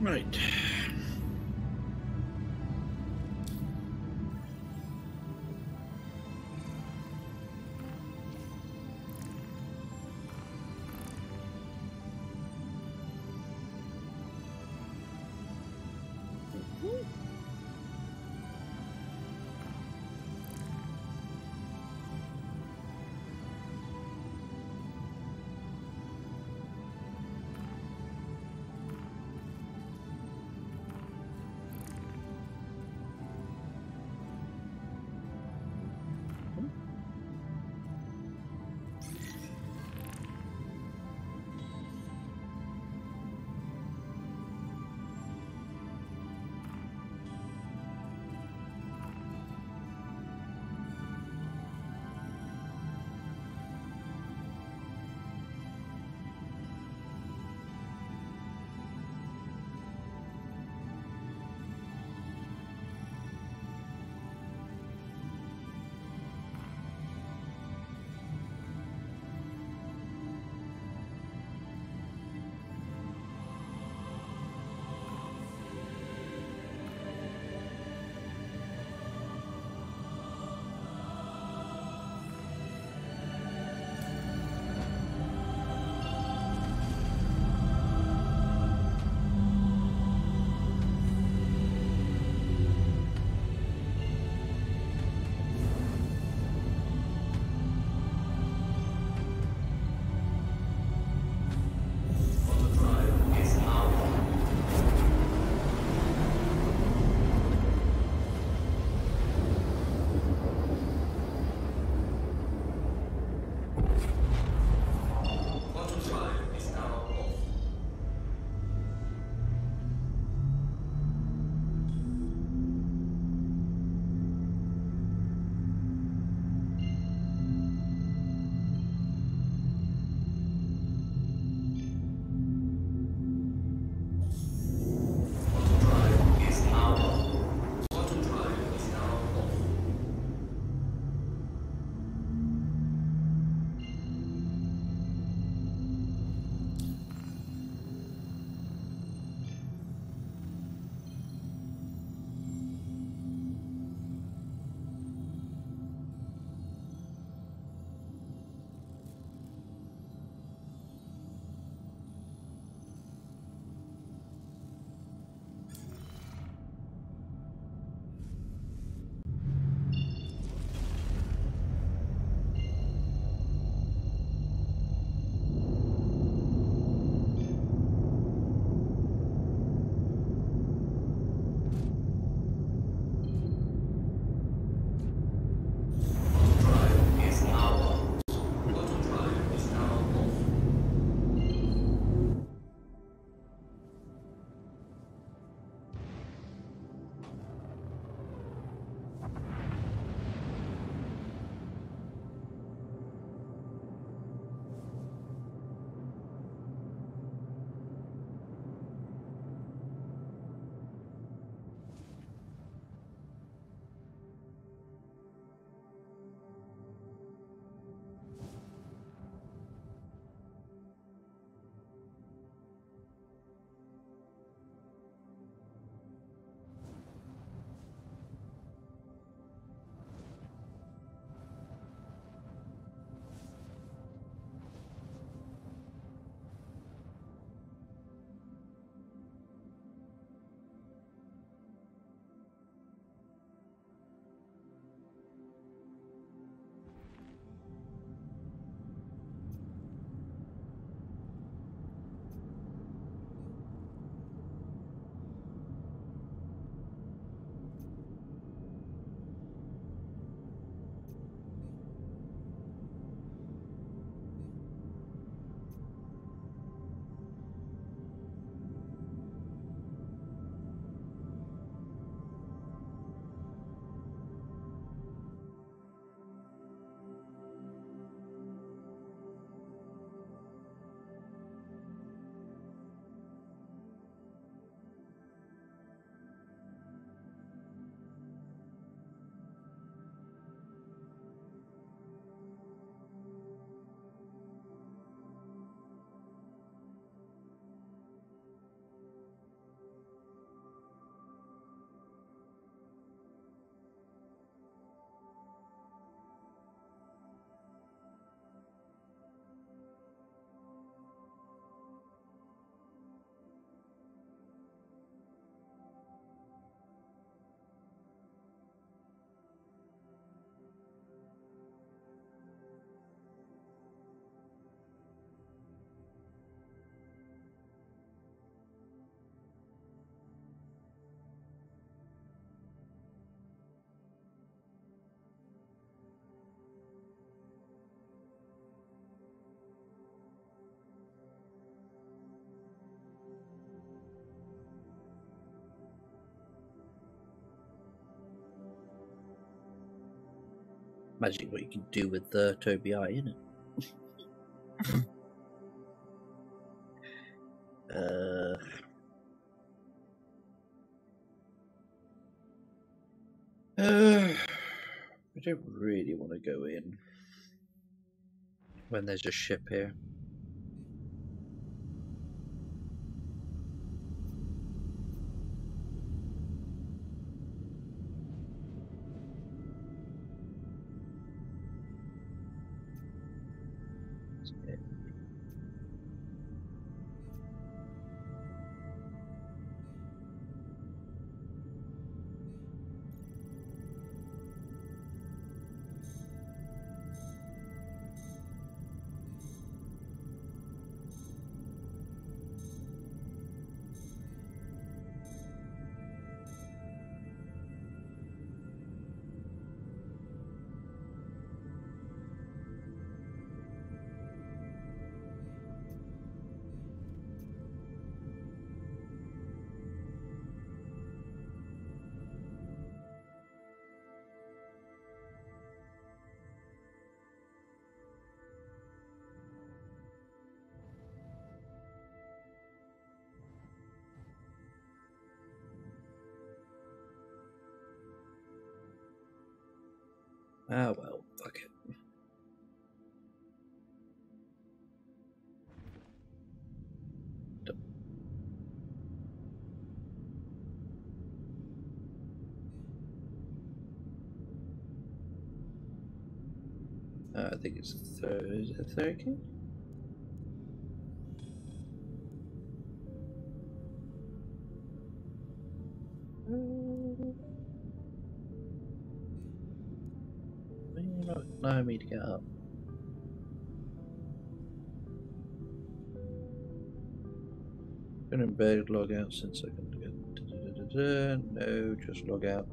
Right. Imagine what you can do with uh, Tobii Eye, innit? uh, uh, I don't really want to go in when there's a ship here. Third. Key? Mm. Why you not allowing me to get up? Been in bed, log out since I can get. No, just log out.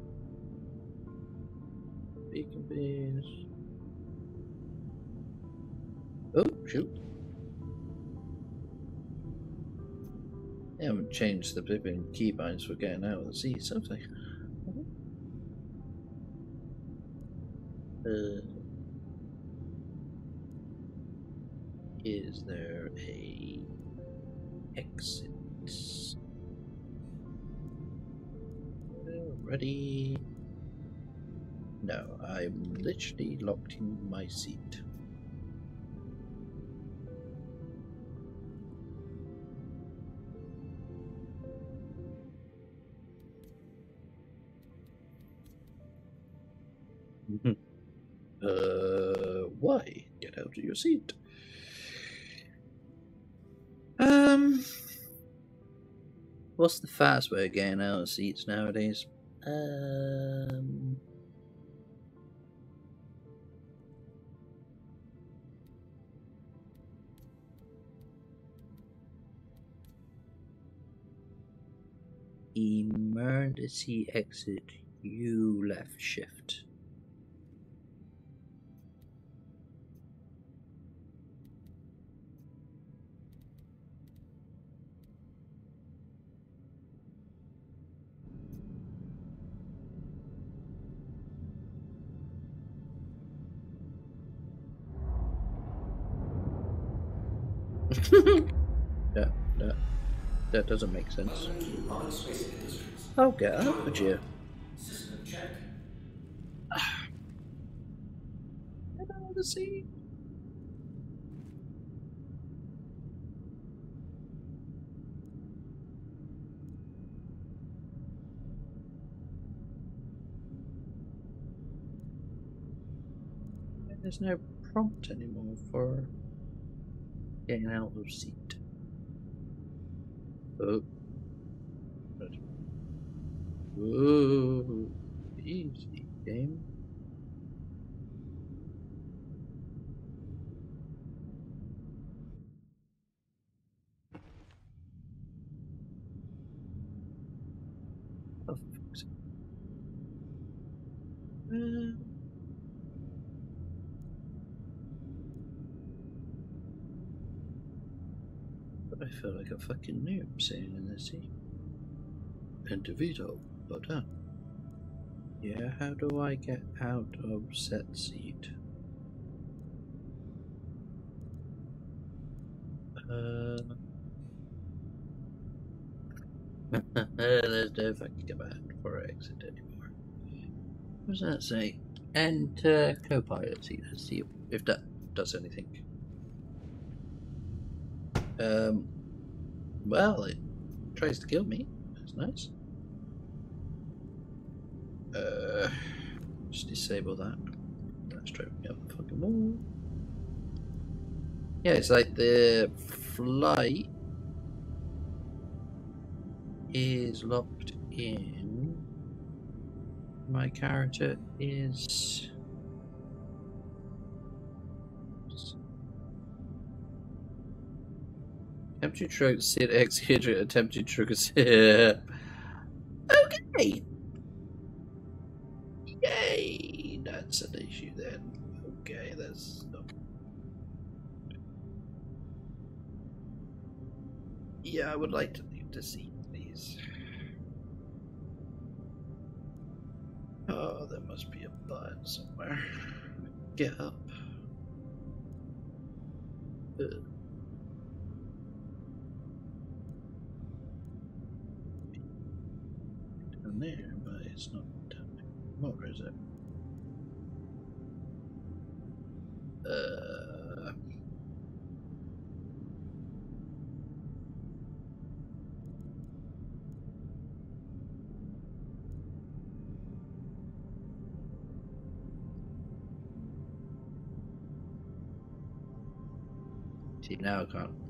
Beacon beans. Shoot. They haven't changed the flipping keybinds for getting out of the have they? Uh, is there a exit? Ready? No, I'm literally locked in my seat. Uh, why? Get out of your seat. Um, what's the fast way of getting out of seats nowadays? Um, emergency exit. You left shift. yeah, that that doesn't make sense. Unknown on space industries. Oh, get would you? System check. Get out of the seat. There's no prompt anymore for out of seat. Oh. Whoa. Easy game. fucking noob sitting in the seat. And DeVito, well. Uh, yeah, how do I get out of set seat? Uh... There's no fucking command for exit anymore. What does that say? Enter co-pilot seat. Let's see if that does anything. Um, well, it tries to kill me. That's nice. Uh, just disable that. That's driving me up the fucking wall. Yeah, it's like the flight is locked in. My character is. Attempting stroke Sid X Hydra attempting stroke Okay. Yay! That's an issue then. Okay, that's not. Yeah, I would like to leave to see please. Oh, there must be a button somewhere. Get up. Ugh. There, but it's not there. What is it? Uh, see, now I can't.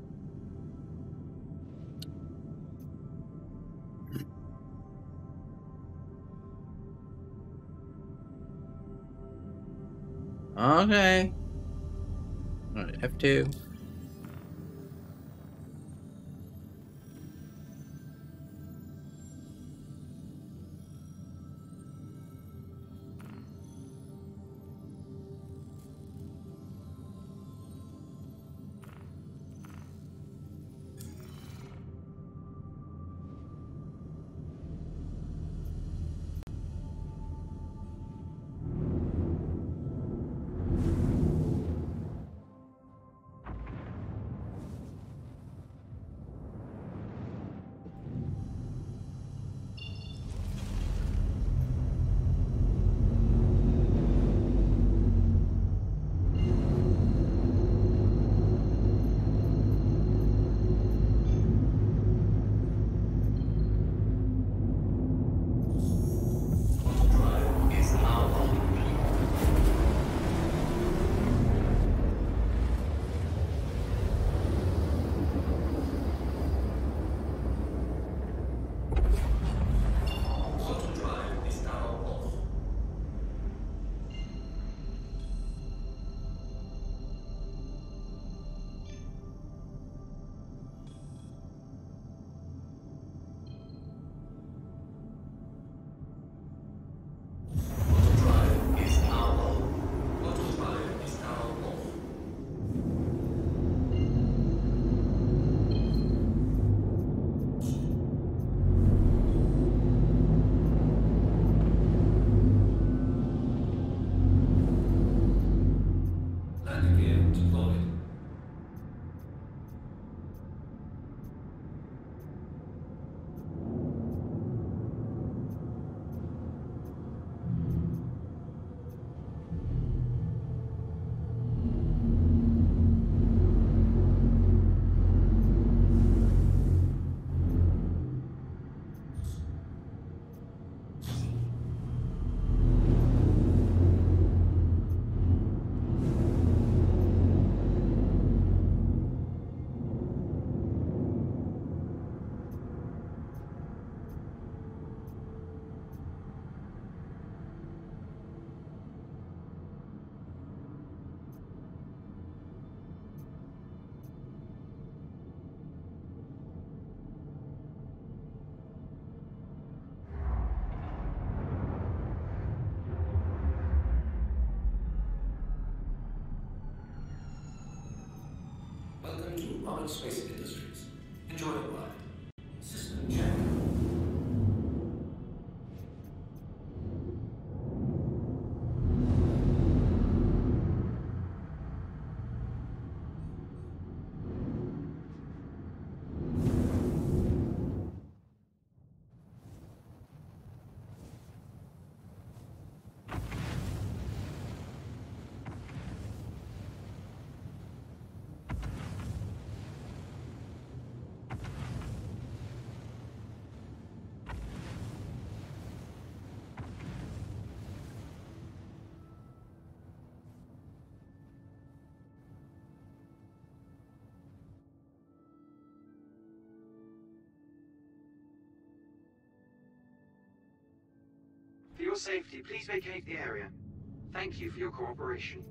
Okay. Alright, F2. Welcome to Armored Space Industries. For your safety, please vacate the area. Thank you for your cooperation.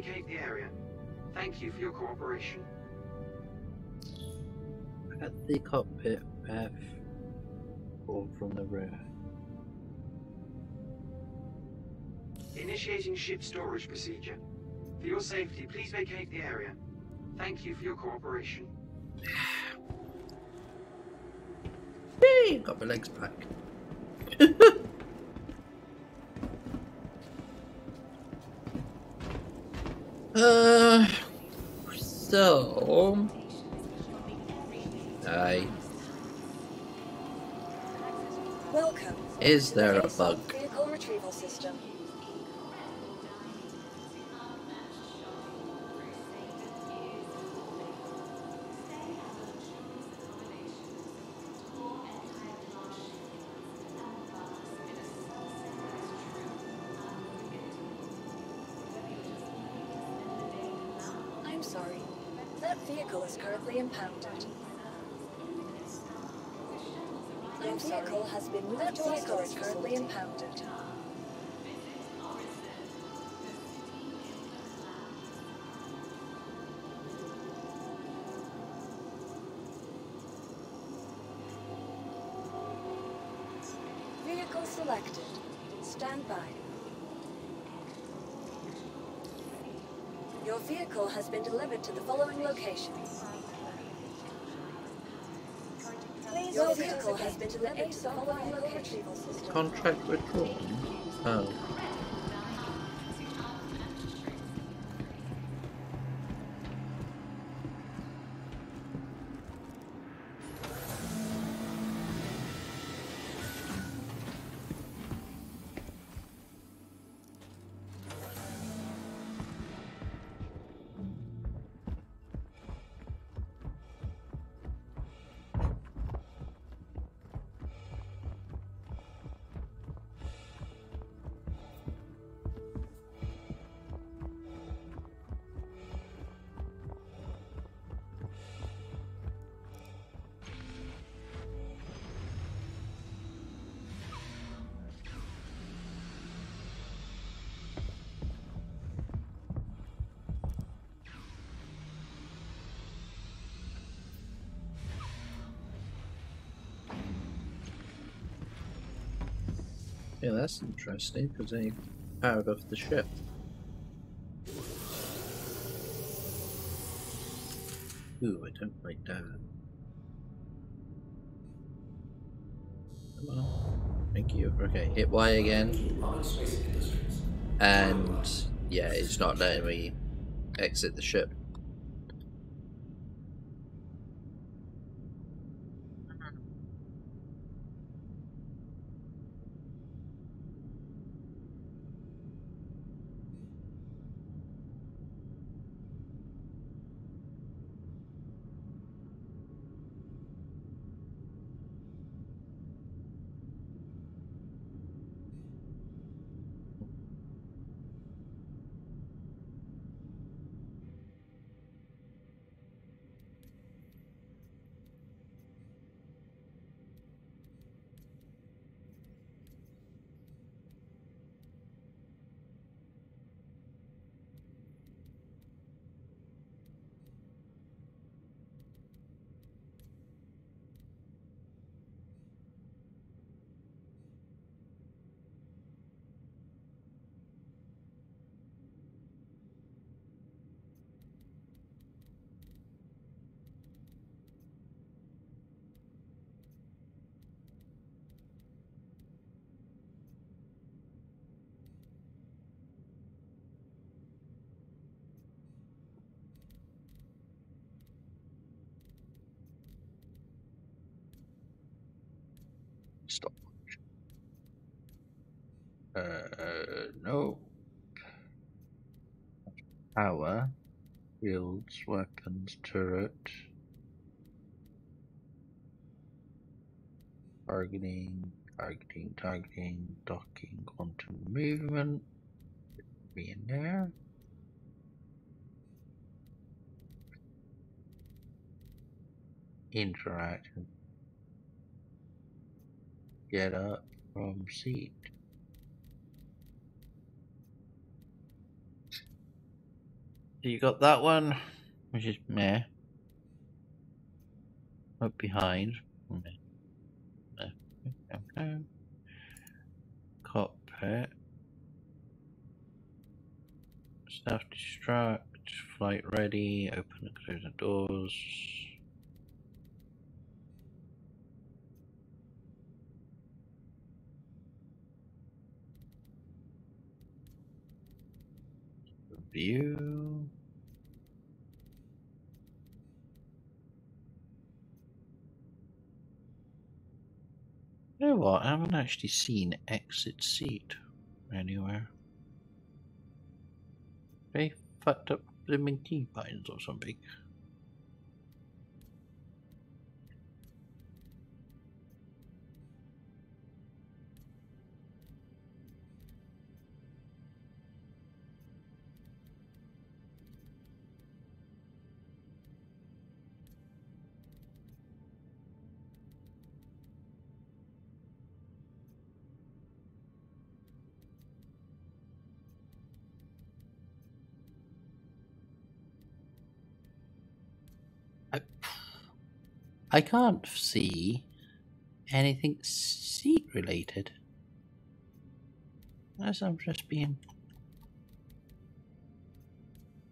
Vacate the area. Thank you for your cooperation. At the cockpit path or from the rear. Initiating ship storage procedure. For your safety, please vacate the area. Thank you for your cooperation. Hey, got my legs back. uh, so. Aye. Welcome. Is there a bug? Vehicle selected. Stand by. Your vehicle has been delivered to the following locations. Your vehicle has been delivered to the following locations. Contract withdrawn? Oh. That's interesting because they powered off the ship. Ooh, I don't like that. On. Thank you. Okay, hit Y again. And yeah, it's not letting me exit the ship. Stop. Uh, no. Power. Shields, weapons, turret. Targeting, targeting, targeting, docking, quantum movement. Be in there. Interact. Get up from seat. You got that one, which is meh. Up behind. Meh. Meh. Okay. Cockpit. Self destruct. Flight ready. Open and close the doors. View. I haven't actually seen exit seat anywhere. They fucked up the T-pines or something. I can't see anything seat related. Unless I'm just being.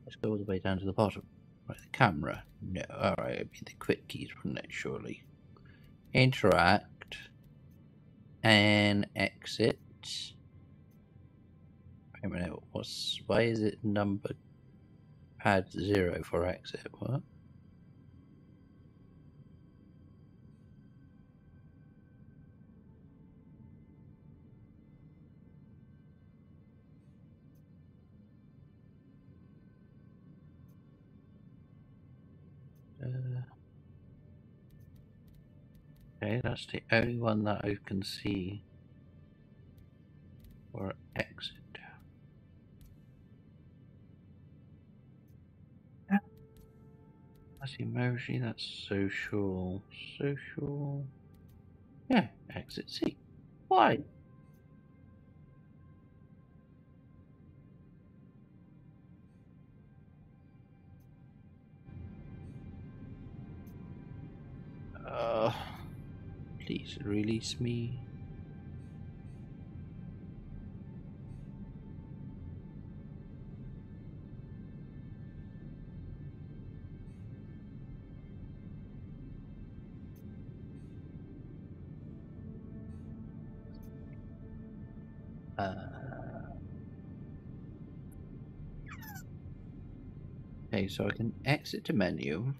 Let's go all the way down to the bottom. Right, the camera. No, alright, it'd be the quick keys, wouldn't it? Surely. Interact. And exit. Wait a minute, what's. Why is it numbered? Pad zero for exit? What? Okay, that's the only one that I can see for exit. That's emoji, that's social. Social. Yeah, exit C. Why? Uh, please release me. Uh, okay, so I can exit the menu.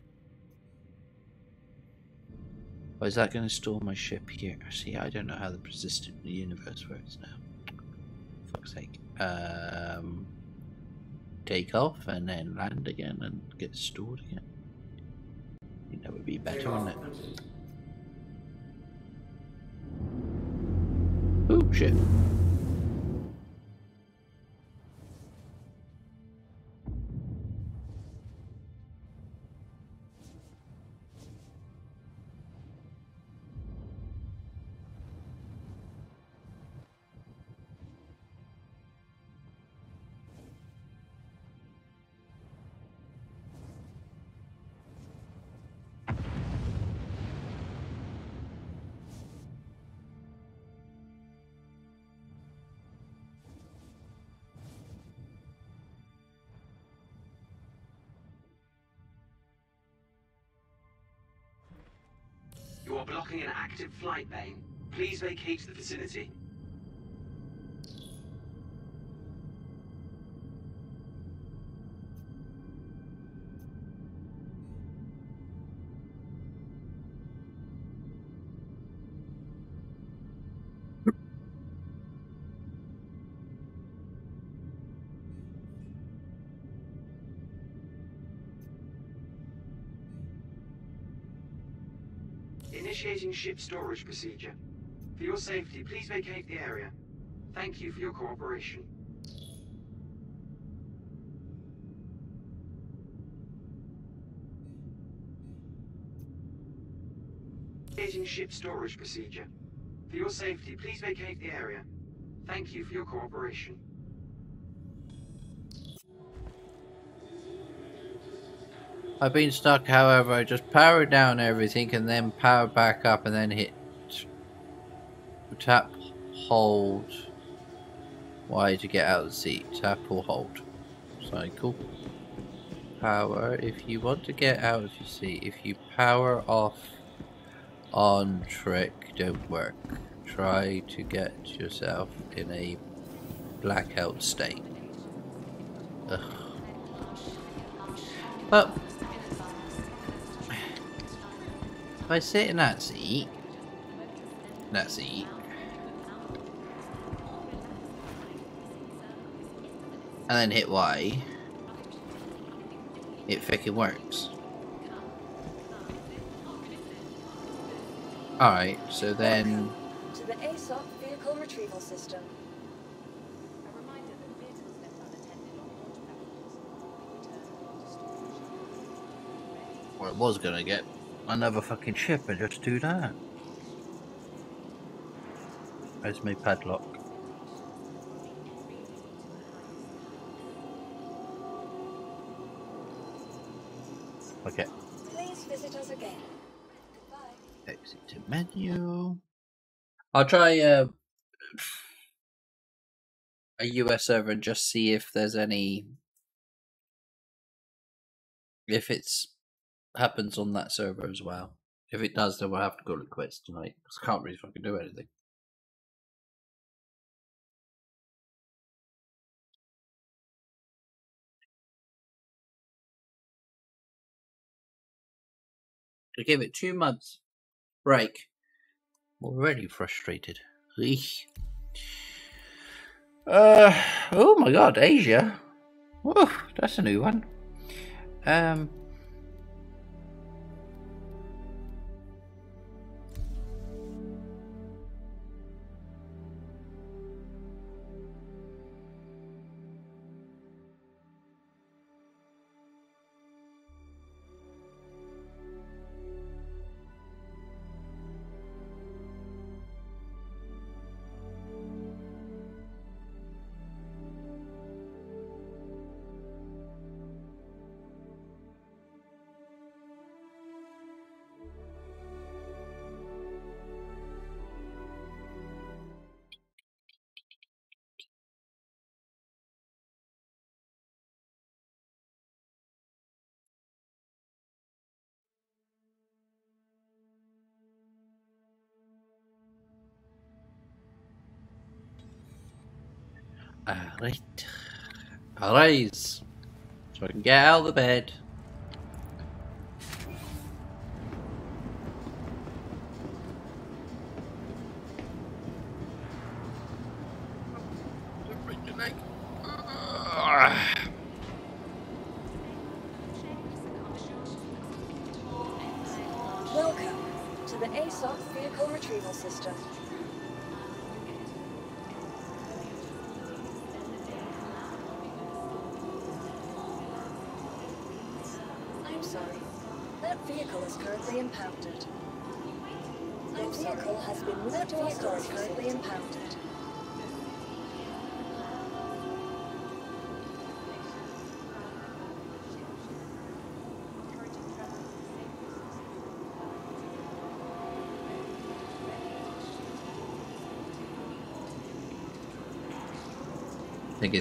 Or is that going to store my ship here? See, I don't know how the persistent universe works now. Fuck's sake. Um, take off and then land again and get stored again. I think that would be better, wouldn't it? Oh shit. You are blocking an active flight lane. Please vacate the vicinity. Initiating ship storage procedure. For your safety, please vacate the area. Thank you for your cooperation. Initiating ship storage procedure. For your safety, please vacate the area. Thank you for your cooperation. I've been stuck, however, I just power down everything and then power back up and then hit tap, hold Y to get out of the seat. Tap or hold. Cycle. Power. If you want to get out of your seat, if you power off on trick, don't work. Try to get yourself in a blackout state. Ugh. But if I sit in that seat, that seat, and then hit Y, it fucking works. Alright, so then... To the ASOP vehicle retrieval system. Or it was gonna get another fucking ship and just do that. Where's my padlock? Okay, Please visit us again. Goodbye. exit to menu. I'll try uh, a US server and just see if there's any. If it's happens on that server as well. If it does, then we'll have to go to quits tonight. 'cause I can't really fucking do anything. I gave it two months break. Already frustrated. Uh oh my god, Asia. Whoa, that's a new one. Um Alright. Arise. So I can get out of the bed.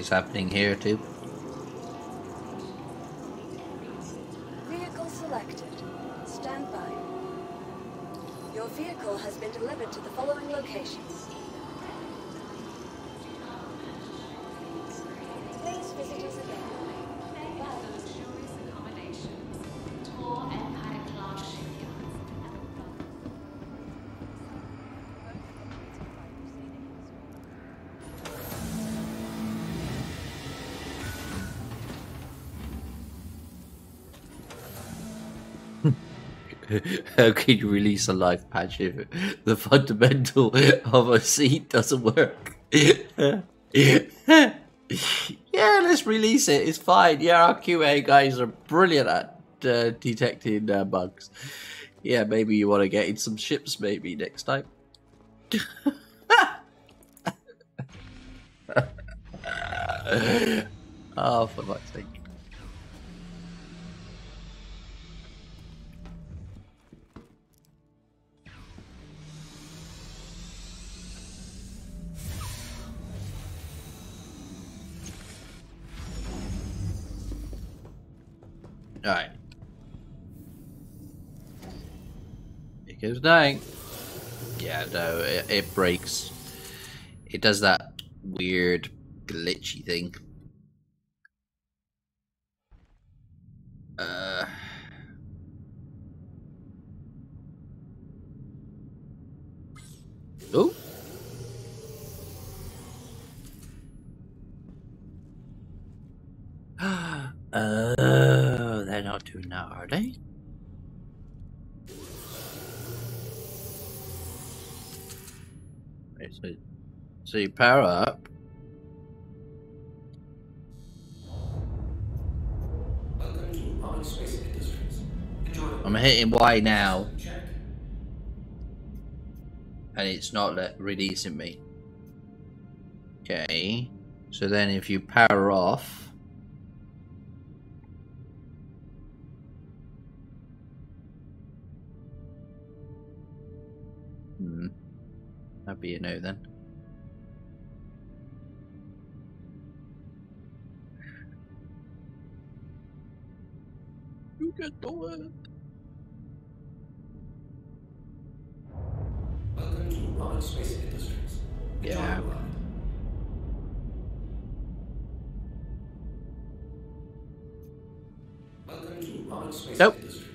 It's happening here too. How can you release a live patch if the fundamental of a seed doesn't work? yeah, let's release it. It's fine. Yeah, our QA guys are brilliant at uh, detecting uh, bugs. Yeah, maybe you want to get in some ships maybe next time. oh, for fuck's sake. Yeah, no, it, it breaks. It does that weird glitchy thing. Uh. Oh. Oh, they're not doing that, are they? So, you power up. I'm hitting Y now, and it's not releasing me. Okay, so then if you power off, that'd be a no then. You get the word. Welcome to Space Industries. Yeah. Welcome to Armed Space Nope. Industries.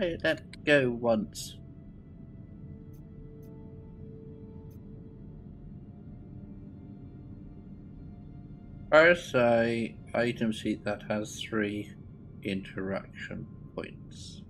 Wait, let go once. RSI item sheet that has three interaction points.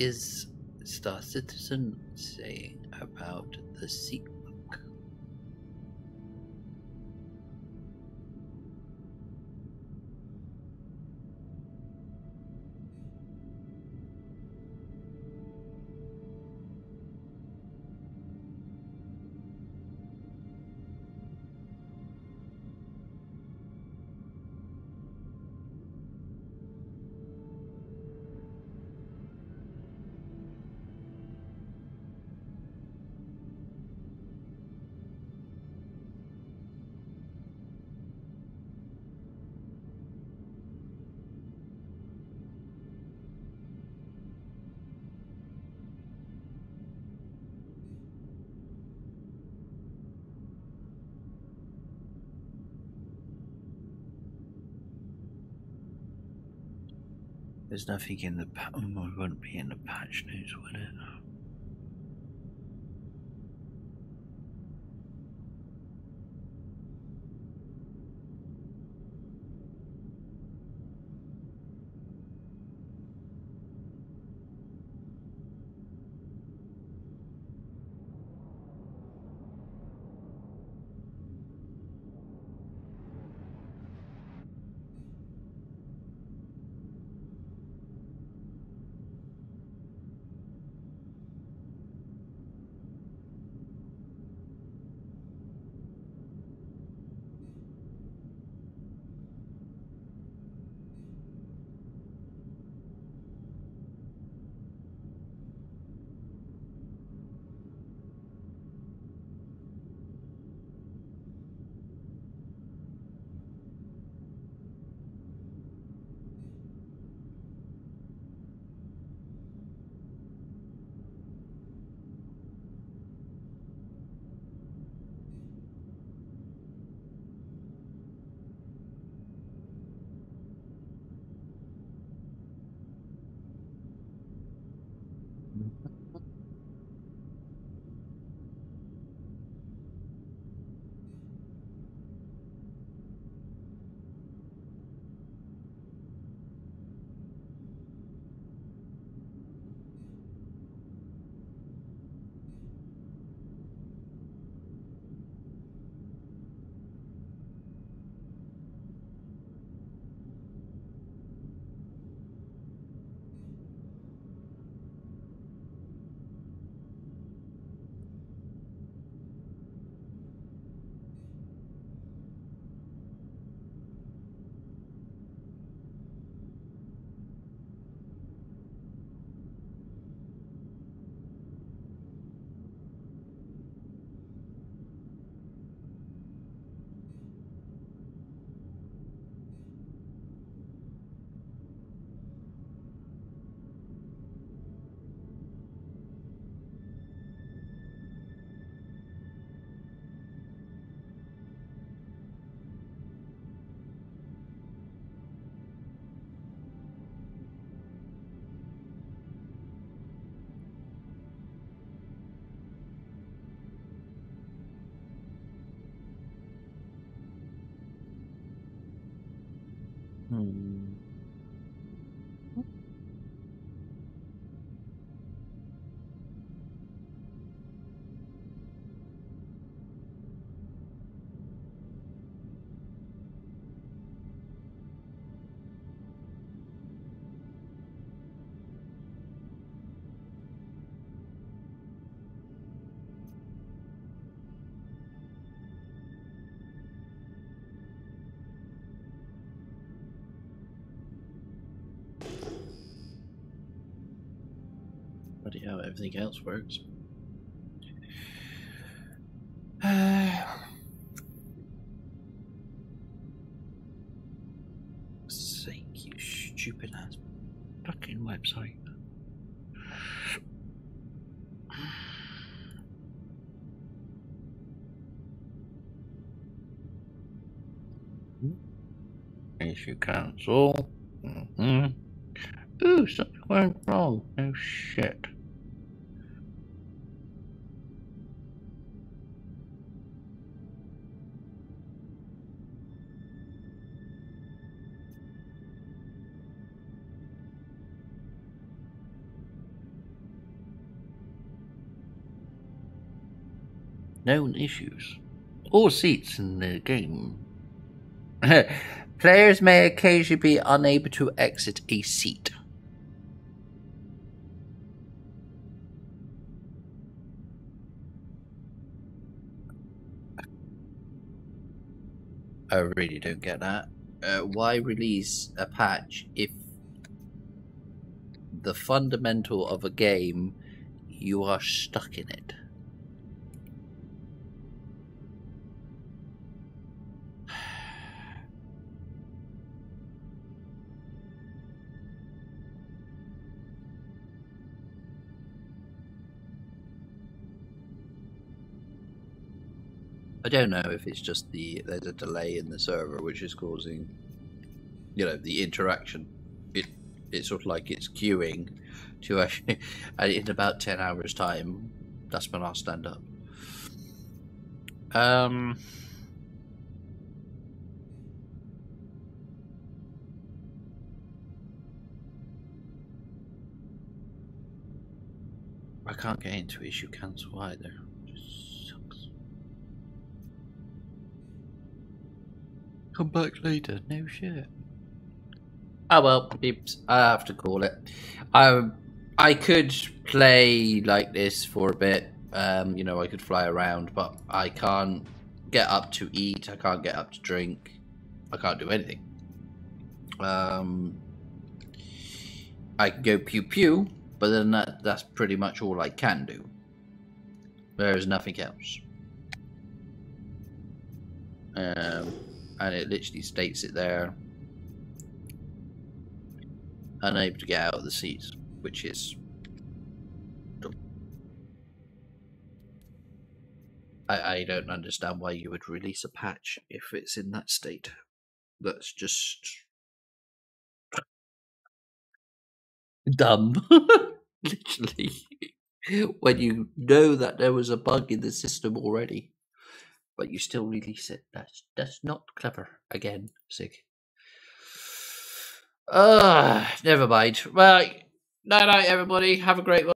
Is Star Citizen saying about the seat There's nothing in the pa- oh, wouldn't be in the patch notes, would it? Bloody hell, everything else works. Issues. All seats in the game. Players may occasionally be unable to exit a seat. I really don't get that. Uh, why release a patch if the fundamental of a game you are stuck in it? Don't know if it's just the there's a delay in the server which is causing, you know, the interaction. It it's sort of like it's queuing to actually, in about ten hours' time, that's when I'll stand up. Um. I can't get into Issue Council either. Come back later. No shit. Oh well. I have to call it. I I could play like this for a bit. Um, you know, I could fly around, but I can't get up to eat. I can't get up to drink. I can't do anything. Um, I can go pew pew, but then that that's pretty much all I can do. There's nothing else. Um, and it literally states it there. Unable to get out of the seats, which is. I, I don't understand why you would release a patch if it's in that state. That's just dumb. Literally. When you know that there was a bug in the system already, but you still release it. That's that's not clever. Again, sick. Ah, never mind. Well, Night night everybody. Have a great one.